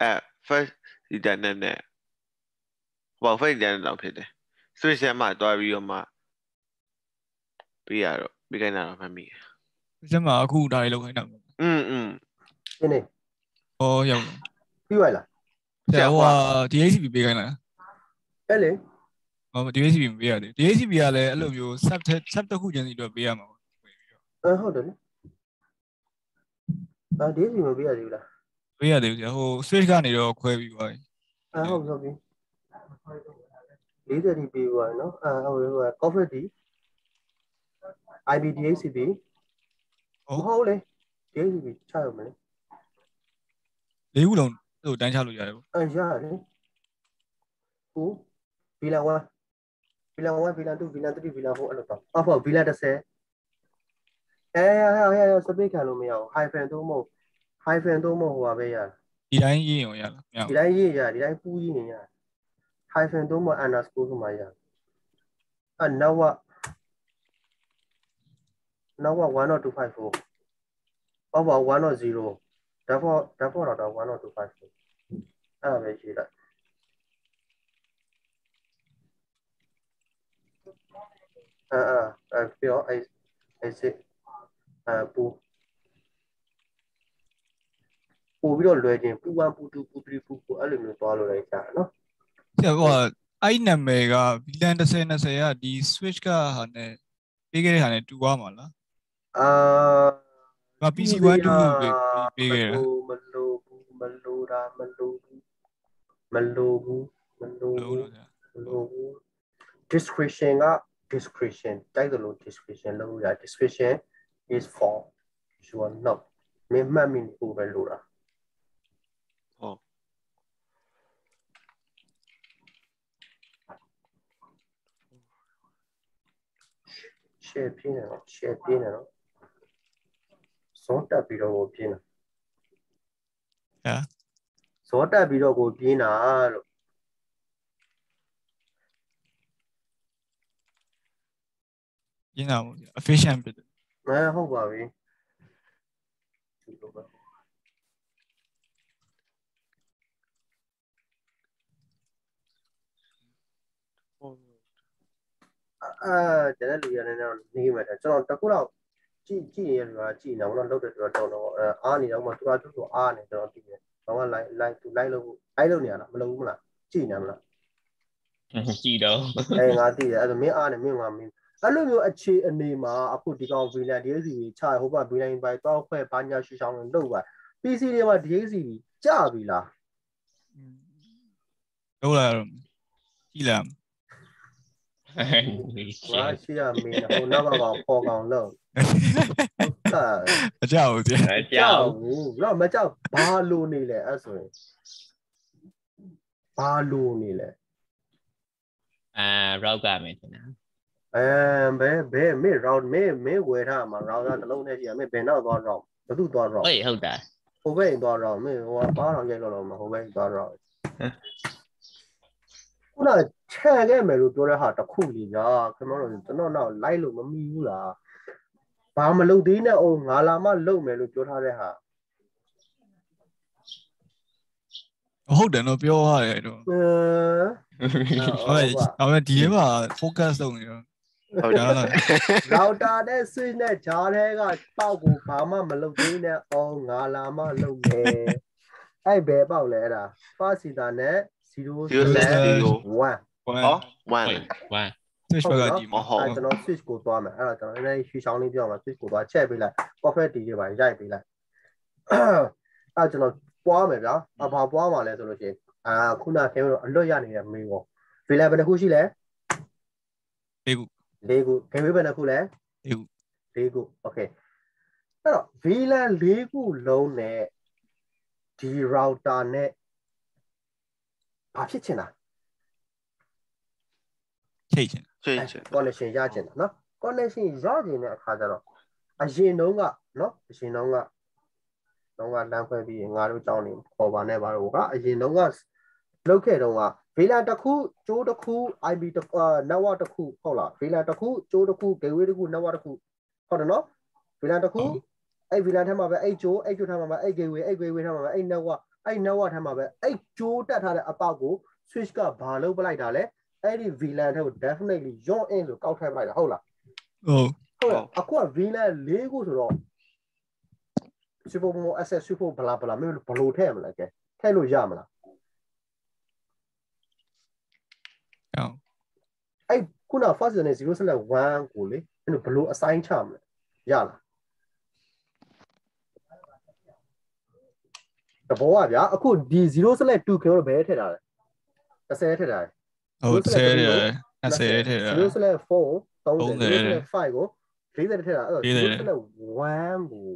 အဲ first ဒီတန်နဲ့နဲ့ဟို first တန်တော့ဖြစ်တယ် switch မှာတွားပြီးတော့မှပြီးရတော့ပြီးခိုင်းတာတော့မှတ်မိတယ် ။ဒီမှာအခုဒါလေးလောက်ခိုင်းတာပေါ့ อืมอืม ရှင်းနေ ။ဟောရောက်တယ် ပြီးသွားလား ။ဆရာဟို DHCB ပေးခိုင်းလား အဲ့လေ ။ ဟော DHCB မပေးရသေးဘူး။ DHCB ကလည်းအဲ့လိုမျိုး sub sub တစ်ခုချင်းစီတော့ပေးရမှာပေါ့အဲဟုတ်တယ်လေအာဒီစီမပြရသေးဘူးလား။ပေးရသေးဘူးဆရာ။ဟို switch ကနေတော့ခွဲပြီးသွားပြီအဲဟုတ်ပြီဟုတ်ပြီ40ဒီပြီးသွားပြီနော်အဲဟုတ်တယ်ဟို coffee tea IBDACB ။ဟောမဟုတ်လေ DACB ချရမလဲလေးခုလုံးဟိုတန်းချလို့ရတယ်ပေါ့အဲရတယ်ဟိုဗီလာ1 ဗီလာ1ဗီလာ2ဗီလာ3ဗီလာ4အဲ့လိုတော့အော်ဟုတ်ဗီလာ30အဲဟဲ့ဟဲ့စပိတ်ခံလို့မရဘူး hyphen တော့မဟုတ် hyphen တော့မဟုတ်ဟိုပါပဲရ။ဒီတိုင်းရေးအောင်ရလား။မရဒီဘူးတိုင်းရေးရဒီတိုင်းပူးရေးနေရ hyphen တော့မဟုတ် underscore ဆိုမှရအနောက်ဝနောက်က1 or 254အော်ပါ1 or 0ဒါဖို့ဒါဖို့တော့1 or 254အဲ့ဒါပဲရှိလိုက် အာအာအဲ့ပြောအဲ့အဲ့စစ်အပူပူပြီးတော့လွယ်ခြင်းပူ1ပူ2ပူ3ပူ4အဲ့လိုမျိုးသွားလို့လည်းကြာနော်။ဆရာဟိုအဲ့နာမည်က VLAN 30 20ကဒီ switch ကဟာနဲ့ပေးခဲ့တဲ့ဟာနဲ့တူသွားမှာလားအာ။ဘာ PC 1 2လို့ပေးပေးခဲ့တာမလို့ဘူးမလို့တာမလို့ဘူးမလို့ဘူးမလို့လို့ဘူးလို့ဆရာမလို့ဘူး description က description တိုက်တယ်လို့ description လုပ်ရ description is for you are not မင်းမှတ်မိနေဖို့ပဲလို့တာဟုတ် share ပြင်းတယ်နော် share ပြင်းတယ်နော်ဇောတက်ပြီးတော့ကိုပြင်းတာဟာဇောတက်ပြီးတော့ကိုပြင်းတာလို့ ရင်းတာပေါ့ဗျာ efficient ဖြစ်တယ်အဲဟုတ်ပါပြီဒီလိုပဲအာကျန်တဲ့လူရနေတော့နေမှာတယ်ကျွန်တော်တခုတော့ကြည့်ကြည့်ရလို့ကြည့်နေတော့လောက်တယ်ဆိုတော့တော့အဲအားနေတော့မှသူကသူ့ကိုအားနေကျွန်တော်ကြည့်တယ်ဘာမှလိုက်လိုက်သူလိုက်လို့လိုက်လို့နေရလားမလုပ်ဘူးမလားကြည့်နေမလားကြည့်တော့အဲငါသိတယ်အဲ့ဒါမင်းအားနေမင်းငါမင်း အဲ့လိုမျိုးအခြေအနေမှာအခုဒီကောင်ဗီလန် DSC ကြီးချဟိုဘဗီလန်ဘိုင်တော့ခွဲဘာညာရှူဆောင်လုပ်ပါ PC တွေမှာ DSC ကြီးကြပြီလားလို့လာတော့ကြည့်လာငါရှိရမင်းဟိုနောက်ကကောင်ပေါ်ကောင်လို့ဟာအကြောက်ဗျာကြောက်ဘူးတော့မကြောက်ဘာလို့နေလဲအဲ့ဆိုရင်ဘာလို့နေလဲအာရောက်ကမယ်ထင်တာ အဲဘယ်ဘယ်မေရောင်းမေမေဝယ်ထားမှာရောင်းတာတစ်လုံးနဲ့ရှိရမေဘယ်တော့သွားရောင်းဘသူသွားရောင်းဟေးဟုတ်တာဟိုဘက်သွားရောင်းမေဟိုကပါတော့ရိုက်လို့တော့မဟိုဘက်သွားရောင်းခုနချန်ခဲ့မယ်လို့ပြောတဲ့ဟာတစ်ခုလीညာခင်ဗျားတို့ကျွန်တော်တော့လိုက်လို့မမီဘူးလားဘာမလုပ်သေးနဲ့အောင်ငါလာမှလုပ်မယ်လို့ပြောထားတဲ့ဟာဟုတ်တယ်နော်ပြောရတယ်တော့အဟုတ်တယ်ဒါပေမဲ့ဒီထဲမှာ focus လုပ်နေတော့ ဟုတ်တယ်ဒါလားရောင်တာနဲ့ switch နဲ့ဂျားထဲကပေါက်ကိုဘာမှမလုပ်သေးနဲ့အောင်ငါလာမှလုပ်မယ်အဲ့ဘယ်ပေါက်လဲအဲ့ဒါ fast sita နဲ့0 0 1ဟောဟော1ဝမ်း switch ဘက်ကကြည့်မမှာဟုတ်အဲ့ကျွန်တော် switch ကိုသွားမယ်အဲ့ဒါကျွန်တော်နည်းနည်းရွှေချောင်းလေးပြောမှာ switch ကိုသွားချက်ပေးလိုက် corporate D တွေပါရိုက်ပေးလိုက်အဲ့ကျွန်တော်ပွားမယ်ဗျာအဘာပွားမှာလဲဆိုလို့ရှိရင်အာခုနခင်ဗျားတို့အလွတ်ရနေတဲ့မေကို VLAN ဘယ်နှခုရှိလဲဒီခု ၄ခု game wave ဘယ်နှခုလဲ၄ခု၄ခု okay အဲ့တော့ VLAN ၄ခုလုံးနဲ့ဒီ router နဲ့ဘာဖြစ်ချင်တာချိန်ချင်ချိန်ချင် connection ရချင်တာနော် connection ရချင်တဲ့အခါကျတော့အရင်တုန်းကနော်အရင်တုန်းကတုန်းကလမ်းခွဲပြီးငါတို့ကြောင်းနေခေါ်ပါနဲ့ပါတော့ကအရင်တုန်းကလောက်ခဲ့တုန်းက VLAN တစ်ခုကျိုးတစ်ခု IP တစ်ခု network တစ်ခုဟုတ်လား VLAN တစ်ခုကျိုးတစ်ခု gateway တစ်ခု network တစ်ခုဟုတ်တယ်နော် VLAN တစ်ခုအဲ့ VLAN ထဲမှာပဲအဲ့ကျိုးအဲ့ကျိုးထဲမှာပဲအဲ့ gateway အဲ့ gateway ထဲမှာပဲအဲ့ network အဲ့ network ထဲမှာပဲအဲ့ကျိုးတက်ထားတဲ့အပေါက်ကို switch ကဘာလုပ်ပလိုက်တာလဲအဲ့ဒီ VLAN ထဲကို definitely yawn in လို့ကောက်ထိုက်ပလိုက်တာဟုတ်လားဟုတ်ဟုတ်အခုက VLAN ၄ခုဆိုတော့ super promo access super ဘလာဘလာမင်းဘလို့ထည့်မလဲကဲထည့်လို့ရမလား အဲ့ခုန first နဲ့0/1ကိုလေအဲ့လိုဘလို့ assign ချမလဲရလားတဘောကဗျာအခုဒီ0/2ခင်ဗျားတို့ဘယ်ထည့်ထားလဲ30ထည့်ထားတယ်ဟုတ်ဆဲတယ်20ထဲတယ်0/4 30 30 0/5ကို40ထည့်တာအဲ့တော့40 0/1ကို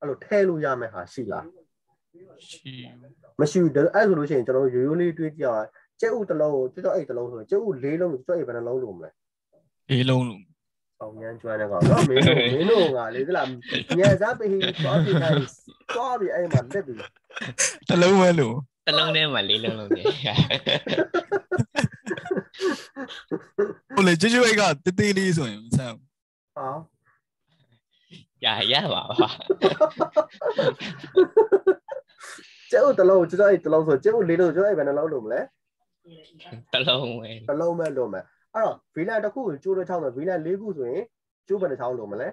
အဲ့လိုထည့်လို့ရမယ့်ဟာရှိလားရှိမရှိဘူးအဲ့ဆိုလို့ရှိရင်ကျွန်တော်ရိုးရိုးလေးတွေးကြည့်အောင် ကျဲဥတစ်လုံးကိုကျွတ်ကျွတ်အိတ်တစ်လုံးဆိုရင်ကျဲဥလေးလုံးကိုကျွတ်အိတ်ဘယ်နှလုံးလို့မလဲအေးလုံးလုံးအောင်ញ្ញမ်းကျွမ်းတဲ့ကောင်နော်မင်းတို့မင်းတို့ကလေသလားညံစားပေးသွားပြီးတိုင်းသွားပြီးအဲ့မှာလက်ပြီးတလုံးပဲလို့တလုံးထဲမှာလေးလုံးလုံးနေဟိုလေကျွတ်ကျွတ်အိတ်ကတေးသေးလေးဆိုရင်မဆန်းဘူးဟာရရပါပါကျဲဥတစ်လုံးကိုကျွတ်ကျွတ်အိတ်တစ်လုံးဆိုကျဲဥလေးလုံးကျွတ်အိတ်ဘယ်နှလုံးလို့မလဲ တလုံးပဲ တစ်လုံးပဲလို့မယ်အဲ့တော့ဗီလန်တစ်ခုကိုကျိုးတစ်ချောင်းဆိုဗီလန်၄ခုဆိုရင်ကျိုးဘယ်နှချောင်းလို့မလဲ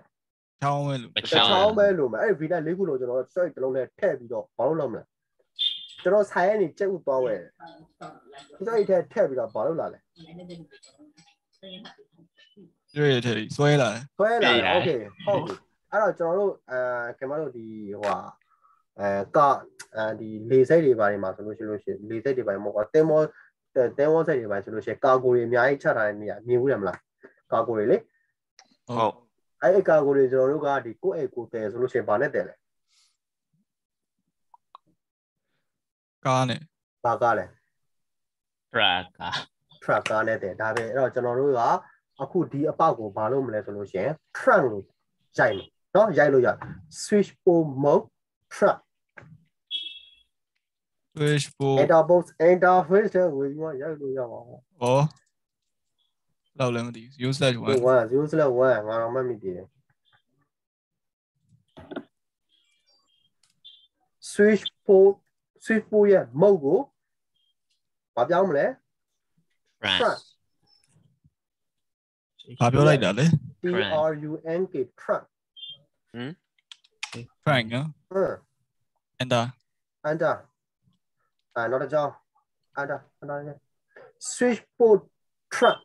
ချောင်းပဲလို့ ပ တစ် ချောင်း ချောင်းပဲလို့မယ်အဲ့ဗီလန်၄ခုလို့ကျွန်တော်ကျွတ်အိတ်တစ်လုံးနဲ့ထည့်ပြီးတော့ဘာလို့လုပ်မလဲကျွန်တော်ဆိုင်ရနေကျဲဥသွားဝဲကျွတ်အိတ်ထဲထည့်ပြီးတော့ဘာလို့လာလဲ ကျွတ်ရတဲ့ဆွဲလာတယ် ဆွဲလာတယ်โอเคဟုတ်ပြီအဲ့တော့ကျွန်တော်တို့အဲခင်ဗျားတို့ဒီဟိုဟာအဲကအဲဒီလေစိတ်တွေဘာတွေမှာဆိုလို့ရှိလို့ရှိရင်လေစိတ်တွေဘာတွေမဟုတ်ဘူးတင်းမော တင်းမောစိတ်တွေဘာဆိုလို့ရှိရင်ကာကိုတွေအများကြီးချထားတဲ့နေရာမြင်ဘူးရမလားကာကိုတွေလေ ဟုတ် အဲ့ဒီကာကိုတွေကျွန်တော်တို့ကဒီကိုယ့်အိတ်ကိုတယ်ဆိုလို့ရှိရင်ဘာနဲ့တယ်လဲ ကားနဲ့ ဘာကားလဲ ထရာကာ truck ကားနဲ့တယ်ဒါပဲအဲ့တော့ကျွန်တော်တို့ကအခုဒီအပေါက်ကိုဘာလို့မလဲဆိုလို့ရှိရင် trunk လို့ရိုက်မယ် เนาะရိုက်လို့ရ switch pole mode truck လို့ရပါဘူးဩလောက်လည်းမသိဘူး usage 1 1 0 slash 1ငါတော့မှတ်မိသေးတယ် switch pole switch pole ရဲ့ mode ကိုဘာပြောင်းမလဲ France truck ဘာပြောလိုက်တာလဲ T R U N K truck frank နော်ဟမ် enter enter အာနောက်တစ်ကြောင်း enter enter switch pole truck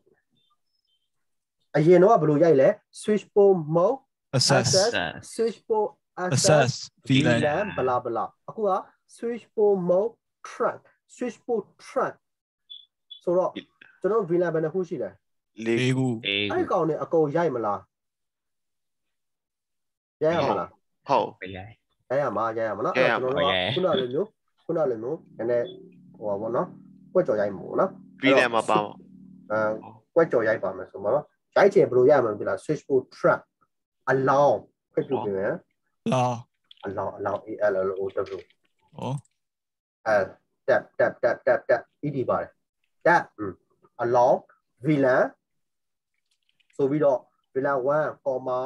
အရင်တော့ဘယ်လိုရိုက်လဲ switch pole mode assess Assess. switch pole assess assess VLAN VLAN ဘလာဘလာအခုက switch pole mode truck switch pole truck ဆိုတော့ကျွန်တော် VLAN ဘယ်နှခုရှိလဲလေးလေးခုအေးအဲ့ဒီကောင်နဲ့အကုန်ရိုက်မလားရိုက်ရမလားဟုတ်ပဲရိုက်ရိုက်ရမှာရိုက်ရမှာနော်ရိုအဲ့က်ရတော့မှာကျွန်တော်တို့ကခုနလိုမျိုး ခုနလိုမျိုးနည်းနည်းဟိုပါဘောနော်ကွက်ကြော်ရိုက်မှာပေါ့နော်ပြီးတယ်မှာပါပေါ့အဲကွက်ကြော်ရိုက်ပါမယ်ဆိုမှာနော်ရိုက်ချင်ဘယ်လိုရမှာလဲလား switch pole truck allow ခွင့်ပြုပေးမယ်လာ allow allow a l l o w ဩအဲ tap tap tap tap tap ed ပါတယ် tap allow VLAN ဆိုပြီးတော့ VLAN 1 comma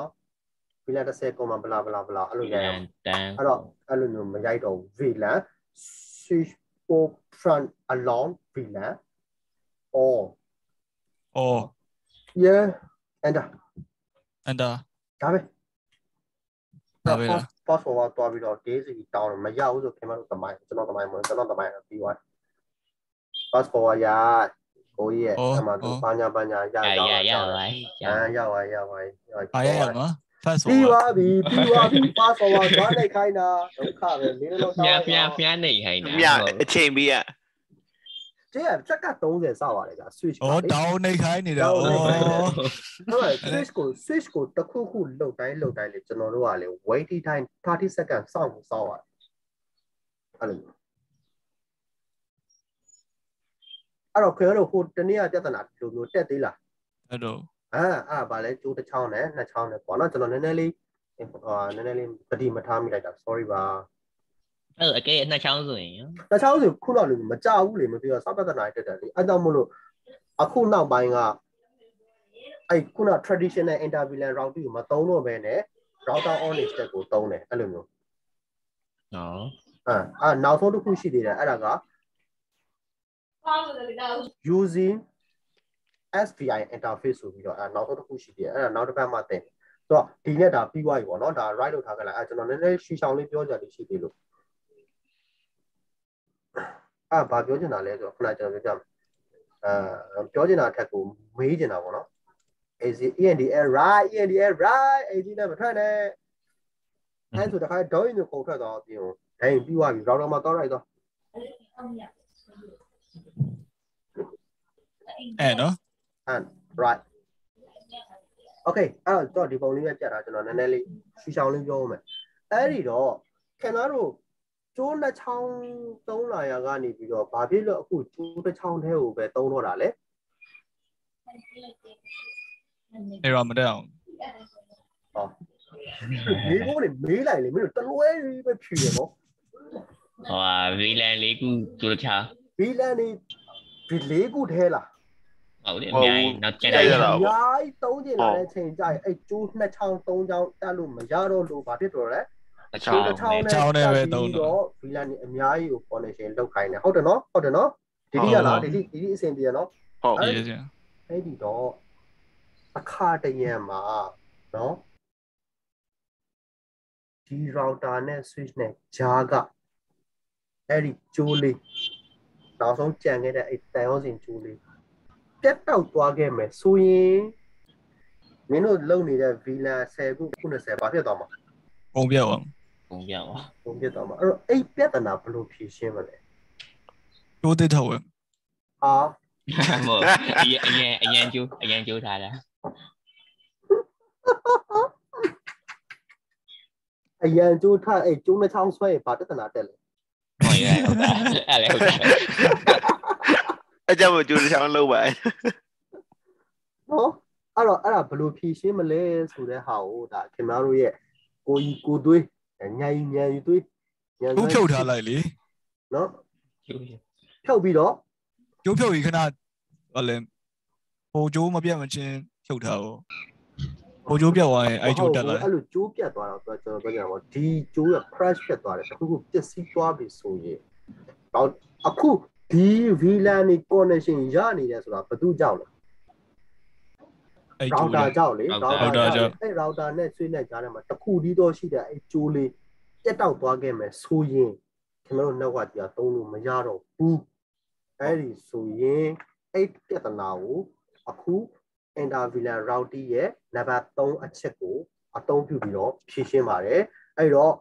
VLAN 10 comma ဘလာဘလာဘလာအဲ့လိုတရိုက်ရန်မှာတန်အဲ့တော့အဲ့လိုမျိုးမရိုက်တော့ဘူး VLAN switch port front along VLAN or ဩ yeah and အန်တာဒါပဲဒါပဲလား pass forward တွားပြီးတော့ daisy တောင်းတယ်မရဘူးဆိုခင်ဗျားတို့တမိုင်းကျွန်တော်တမိုင်းမဟုတ်ကျွန်တော်တမိုင်းတော့ပြီးသွား pass forward ရကိုကြီးရဲ့အမှန်တော့ဘာညာဘာညာရရရရရရပါအာရောက်ပါရောက်ပါဘာရရ မလား fast ပြီး forward ပါပြီပြီးပါပြီ pass forward သွားလိုက်ခိုင်းတာဒုက္ခပဲမင်းတို့မြတော့မြမြနေခိုင်းတာမြအချိန်ပြီးရတဲ့ချက်က30စောက်ရတယ်ကြာ switch ဩ down နေခိုင်းနေတာဩဟုတ်ပါ switch ကို switch ကိုတစ်ခုခုလုတ်တိုင်းလုတ်တိုင်းလေကျွန်တော်တို့ကလေ waiting time 30 second စောင့်ကိုစောင့်ရတယ်အဲ့လိုအဲ့တော့ခင်ဗျားတို့ဟိုတနေ့ကပြဿနာဒီလိုမျိုးတက်သေးလားအဲ့တော့ အာအာဗာလဲကျိုးတစ်ချောင်းနဲ့နှစ်ချောင်းနဲ့ပေါ့နော်ကျွန်တော်နည်းနည်းလေးဟာနည်းနည်းလေးပတိမထားမိလိုက်တာ sorry ပါအဲ့အကဲနှစ်ချောင်းဆိုရင်နှစ်ချောင်းဆိုခုနောက်လူမကြဘူးလေမပြောစပဿနာတက်တယ်လေအဲ့ကြောင့်မို့လို့အခုနောက်ပိုင်းကအဲ့ခုန traditional intervalent routing ကိုမသုံးတော့ဘဲနဲ့ router on step ကိုသုံးတယ်အဲ့လိုမျိုးနော်အာအာနောက်ဆုံးတစ်ခုရှိသေးတယ်အဲ့ဒါက using SVI interface ဆိုပြီးတော့အဲနောက်ဆုံးတစ်ခုရှိသေးတယ်အဲ့ဒါနောက်တစ်ပတ်မှသင်ဆိုတော့ဒီနဲ့ဒါပြီးသွားပြီပေါ့နော်ဒါ right လုပ်ထားကြလိုက်အဲကျွန်တော်နည်းနည်းရှီရှောင်းလေးပြောကြတယ်ရှိသေးလို့အာဘာပြောချင်တာလဲဆိုတော့ခုနကျွန်တော်ပြောပြမယ်အဲပြောချင်တာအထက်ကိုမေးချင်တာပေါ့နော် AZ ENDL right ENDL right AZ နဲ့မထွက်နဲ့အဲဆိုတခါဒေါင်းရင်ကိုထွက်တော့ပြင်ဒိုင်းပြီးသွားပြီ router မှာတော့ right တော့အဲ့နော် and right okay အဲ့တော့ဒီပုံလေးပဲပြတ်တာကျွန်တော်နည်းနည်းလေးရှူရှောင်းလေးပြောဦးမယ်အဲ့ဒီတော့ခင်ဗျားတို့ကျိုးနှစ်ချောင်းသုံးလာရကနေပြီးတော့ဘာဖြစ်လို့အခုကျိုးတစ်ချောင်းတည်းကိုပဲသုံးတော့တာလဲ error မတက်အောင်မေးဖို့လေမေးလိုက်လေမင်းတို့တလွဲပဲဖြူရနော်ဟိုဟာဗီလန်လေးခုကျိုးချာဘီလန်နေဒီလေးခုထဲလား ဟုတ်တယ်အများကြီးနောက်ကျန်ကြိုက်ရတာတာအပေါ့များကြီးသုံးကျင်လာတဲ့ချိန်ကြရင်အဲ့ကျိုးနှစ်ချောင်းသုံးချောင်းတက်လို့မရတော့လို့ဘာဖြစ်တော့လဲတစ်ချောချောင်းင်းတစ်ချောင်းနဲ့နဲ့ချောင်းနဲ့ပဲသုံးတော့ဗီလန်နေအများကြီးကို connection လောက်ခိုင်းတယ်ဟုတ်တယ်နော်ဟုတ်တယ်နော်ဒီဒီကလားဒီဒီဒီဒီအဆင်ပြေနော်ဟုတ်ရေးစရာအဲ့ဒီတော့အခါတရံမှာနော်ဒီ router နဲ့ switch နဲ့ဂျားကအဲ့ဒီကျိုးလေးနောက်ဆုံးကြံခဲ့တဲ့အဲ့တန်ရောစင်ကျိုးလေး ပြတ်တောက်သွားခဲ့မယ်ဆိုရင်မင်းတို့လုံနေတဲ့ VLAN 10ခု90ဘာဖြစ်သွားမှာပုံပြတ်အောင်ပုံပြပါဘုံဖြစ်သွားမှာအဲ့တော့အဲ့ပြဿနာဘယ်လိုဖြေရှင်းမလဲတိုးတစ်ထောက်ဝင်ဟာမဟုတ်အရင်အရင်အရင်ကျိုးအရင်ကျိုးထားတာအရန်ကျိုးထအဲ့ကျိုးနှချောင်းဆွဲရင်ဘာပြဿနာတက်လဲဟုတ်ရဲ့ဟုတ်တာအဲ့လေဟုတ်တာ အဲ့ကြောင့်မကျိုးတစ်ချောင်းလုံးပါနော်အဲ့တော့အဲ့ဒါဘယ်လိုဖြေရှင်းမလဲဆိုတဲ့ဟာကိုဒါခင်ဗျားတို့ရဲ့ကိုကြီးကိုသွေးညာကြီးညာယူသွေးညာကျိုးဖြုတ်ထားလိုက်လေနော်ဖြုတ်ပြီးတော့ကျိုးဖြုတ်ကြီးခဏဟောလဲဟိုကျိုးမပြတ်မချင်းဖြုတ်ထားတော့ဟိုကျိုးပြတ်သွားရင်အဲ့ကျိုးတက်လာအဲ့လိုကျိုးပြတ်သွားတော့ကျွန်တော်ပြောကြတာပေါ့ဒီကျိုးက crash ဖြစ်သွားတယ်တခုခုပျက်စီးသွားပြီဆိုရင်တော့အခု ဒီ VLAN นี่ connection ရနေတယ်ဆိုတာဘယ်သူကြောက်လဲအဲ့ကျိုး router ကြောက်လေ router ကြောက်အဲ့ router နဲ့ဆွေးနဲ့ကြားထဲမှာတစ်ခုတည်းတော့ရှိတဲ့အဲ့ကျိုးလေးပြတ်တောက်သွားခဲ့မယ်ဆိုရင်ကျွန်တော်တို့ network ကြီးကသုံးလို့မရတော့ဘူးအဲ့ဒီဆိုရင်အဲ့ပြဿနာကိုအခု interVLAN routing ရဲ့ level 3အချက်ကိုအသုံးပြုပြီးတော့ဖြည့်ရှင်းပါတယ်အဲ့တော့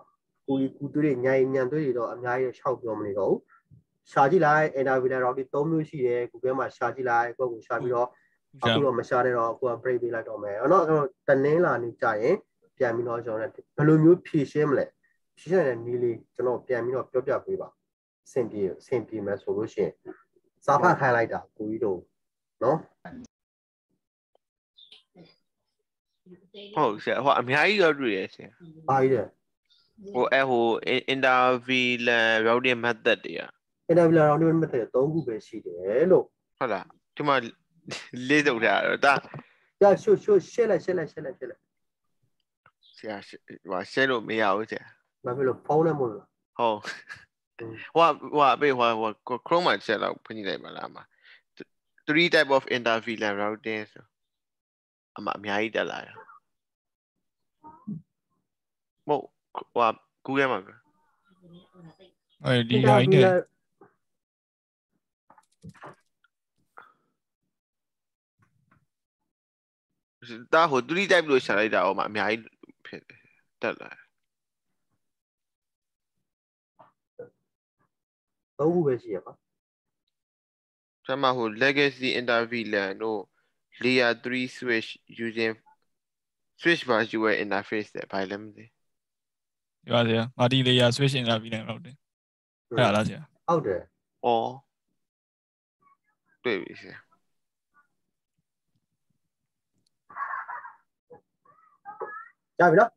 ကိုကြီးကူတွေညံညံတွေတွေတော့အများကြီးရှောက်ပြောမနေတော့ဘူး ရှာကြည့်လိုက် interVLAN routing 3မျိုးရှိတယ် Google မှာရှာကြည့်လိုက်ကိုယ့်ကိုရှာပြီးတော့အခုတော့မရှာတဲ့တော့အခုက break ပေးလိုက်တော့မယ်အဲ့တော့ကျွန်တော်တနင်္လာနေ့ကြာရင်ပြန်ပြီးတော့ကျွန်တော်ဘယ်လိုမျိုးဖြည့်ရှင်းမလဲဖြည့်ရှင်းတဲ့နည်းလေးကျွန်တော်ပြန်ပြီးတော့ပြောပြပေးပါအဆင်ပြေအဆင်ပြေမယ်ဆိုလို့ရှိရင်စာဖတ်ခိုင်းလိုက်တာကိုကြီးတို့နော်ဟုတ်ဆရာဟိုအများကြီးတော့တွေ့ရဆရာအားကြီးတယ်ဟိုအဲ့ဟို intervilan routing method တွေက interview round တွေမှာတဲ့3ခုပဲရှိတယ်လို့ဟုတ်လားဒီမှာလေးစုပ်ထားတော့ဒါကြာရှုပ်ရှုပ်ရှင်းလိုက်ရှင်းလိုက်ရှင်းလိုက်ရှင်းလိုက်ဆရာဟိုရှင်းလို့မရဘူးဆရာဘာဖြစ်လို့ဖုန်းနဲ့မလို့လားဟုတ်ဟိုဟိုအပေးဟိုဟို Chrome မှာချက်တော့ဖွင့်ကြည့်လိုက်ပါလားအမ three type of intervilan routing ဆိုအမအများကြီးတက်လာတယ်မဟုတ်ဟို Google မှာပြောအဲ့ဒီဟာကြီးနဲ့ ဒါဟို3 type လို့ရှာလိုက်တာဟိုမှာအများကြီးဖြစ်တက်လာတယ်3ခုပဲရှိရပါ။ကျွန်မဟို legacy interVLAN တို့ layer 3 switch using switch bus UI interface တဲ့ဘာလဲမသိဒီပါဆရာမာတီလေယာ switch interview နဲ့ဟုတ်တယ်အဲ့ဒါလားဆရာဟုတ်တယ်။အော် တွေ့ပြီဆရာ ကြာပြီနော်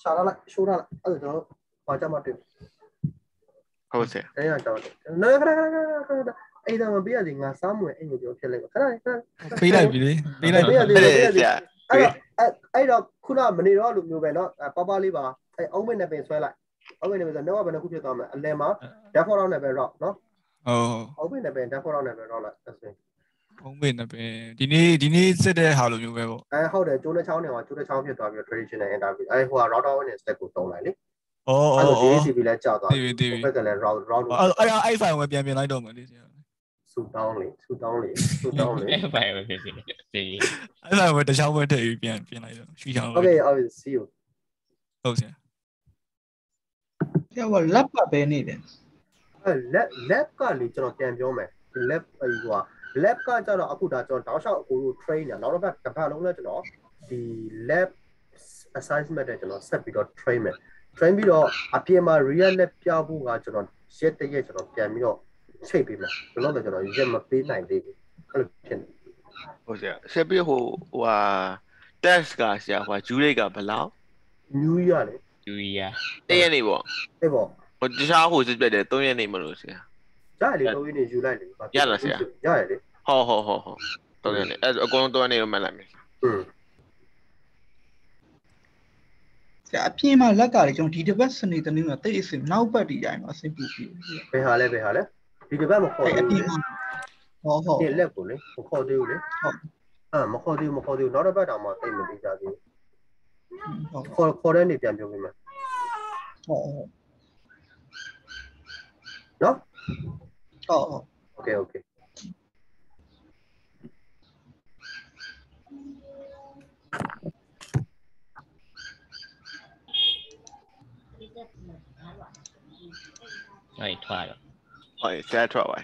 ရှာလာလိုက်ရှိုးလာလိုက်အဲ့ဒါကျွန်တော်ဘာကြမှာတွေ့ ။ဟုတ်ဆရာ အဲ့ရကြောင်းနော်ခဏခဏခဏခဏအဲ့ဒါမပေးရစီငါစားမွေအဲ့လိုပြောဖြစ်လိုက်ပါခဏခဏ ပေးလိုက်ပြီလေပေးလိုက်ပြီ ပေးရ ။အဲ့ဆရာ အဲ့တော့အဲ့အဲ့တော့ခုနမနေတော့လို့မျိုးပဲเนาะပပလေးပါအဲ့အုံးမင်းနဲ့ပင်ဆွဲလိုက်အုံးမင်းနဲ့ပင်ဆိုတော့ဘယ်နှခုဖြစ်သွားမလဲအလယ်မှာ default တော့နဲ့ပဲ rock เนาะ ဟုတ်အုံးမင်းနဲ့ပင် default တော့နဲ့ပဲ rock လိုက်အဲ့ဆိုရင်ဘုံမေ့နေပဲဒီနေ့ဒီနေ့စစ်တဲ့ဟာလိုမျိုးပဲပေါ့အဲဟုတ်တယ်ကျိုးတစ်ချောင်းနဲ့မှာကျိုးတစ်ချောင်းဖြစ်သွားပြီးတော့ traditional interview အဲ့ဟိုက router on နဲ့ step ကိုတုံးလိုက်လေဩဩအဲ့ဩတော့ DHCP လည်းကြောက်သွားတည်ပြီတည်ပြီဘက်ကလည်း route route အဲ့အဲ့အဲ့ file ကိုပြန်ပြင်လိုက်တော့မယ်လေဆရာဆူတောင်းလေဆူတောင်းလေဆူတောင်းလေအဲ့ဘယ်ပဲဖြစ်ဖြစ်စီးအဲ့ file ကိုတခြားဘက်ထည့်ပြီးပြန်ပြင်လိုက်တော့ရွှေချောင်း Okay I will see you ဟုတ်ဆရာဆရာကလက်ပတ်ပဲနေတယ်အဲ lab lab ကလေကျွန်တော်ပြန်ပြောမယ် lab အဲ့ဟိုက lab ကကျတော့အခုဒါကျွန်တော်တောက်လျှောက်အကိုတို့ train နေတာနောက်တစ်ပတ်တစ်ပတ်လုံးလဲကျွန်တော်ဒီ lab assignment တွေကျွန်တော်ဆက်ပြီးတော့ train မယ် train ပြီးတော့အပြင်မှာ real lab ပြဖို့ကကျွန်တော်ရက်တရက်ကျွန်တော်ပြန်ပြီးတော့ချိန်ပေးမယ်ကျွန်တော်လည်းကျွန်တော်ရက်မပေးနိုင်သေးဘူးအဲ့လိုဖြစ်နေ။ဟုတ်ဆရာ။ဆက်ပြီးဟိုဟိုဟာ test ကဆရာဟို Julie ကဘယ်လောက် new year လေယူရီယာတရက်နေပေါ့အဲ့ပေါ့။ ဟိုတခြားဟိုစစ်ပြတ်တယ်3ရက်နေမလို့ဆရာရတယ်လေတော့ရင်းနေယူလိုက်လေဘာဖြစ်ရလားဆရာရတယ်လေ။ဟုတ်ဟုတ်ဟုတ်ဟုတ်3ရက်နေအဲ့အကုန်လုံး3ရက်နေမှတ်လိုက်မယ်อืมဆရာအပြင်မှာလက်ကလေကျွန်တော်ဒီတစ်ပတ်စနေတနေ့မှာတိတ်အစ်စ်နောက်ပတ်ဒီတိုင်းမှာအဆင်ပြေပြီဘယ်ဟာလဲဘယ်ဟာလဲဒီတစ်ပတ်မခေါ်အဲ့အဘူးပြင်မှာဟောဟောဒီလက်ကိုလေမခေါ်သေးဘူးလေဟုတ်အာမခေါ်သေးဘူးမခေါ်သေးဘူးနောက်တစ်ပတ်တောင်မှတိတ်မပြီးကြသေးဟောဘူးခေါ်ခေါ်တဲ့နေပြန်ပြောပေးမယ်ဟောနော်ဟော ဟော Okay okay အဲ့ထွားတော့။ဟုတ်ဆရာထွက်ပါ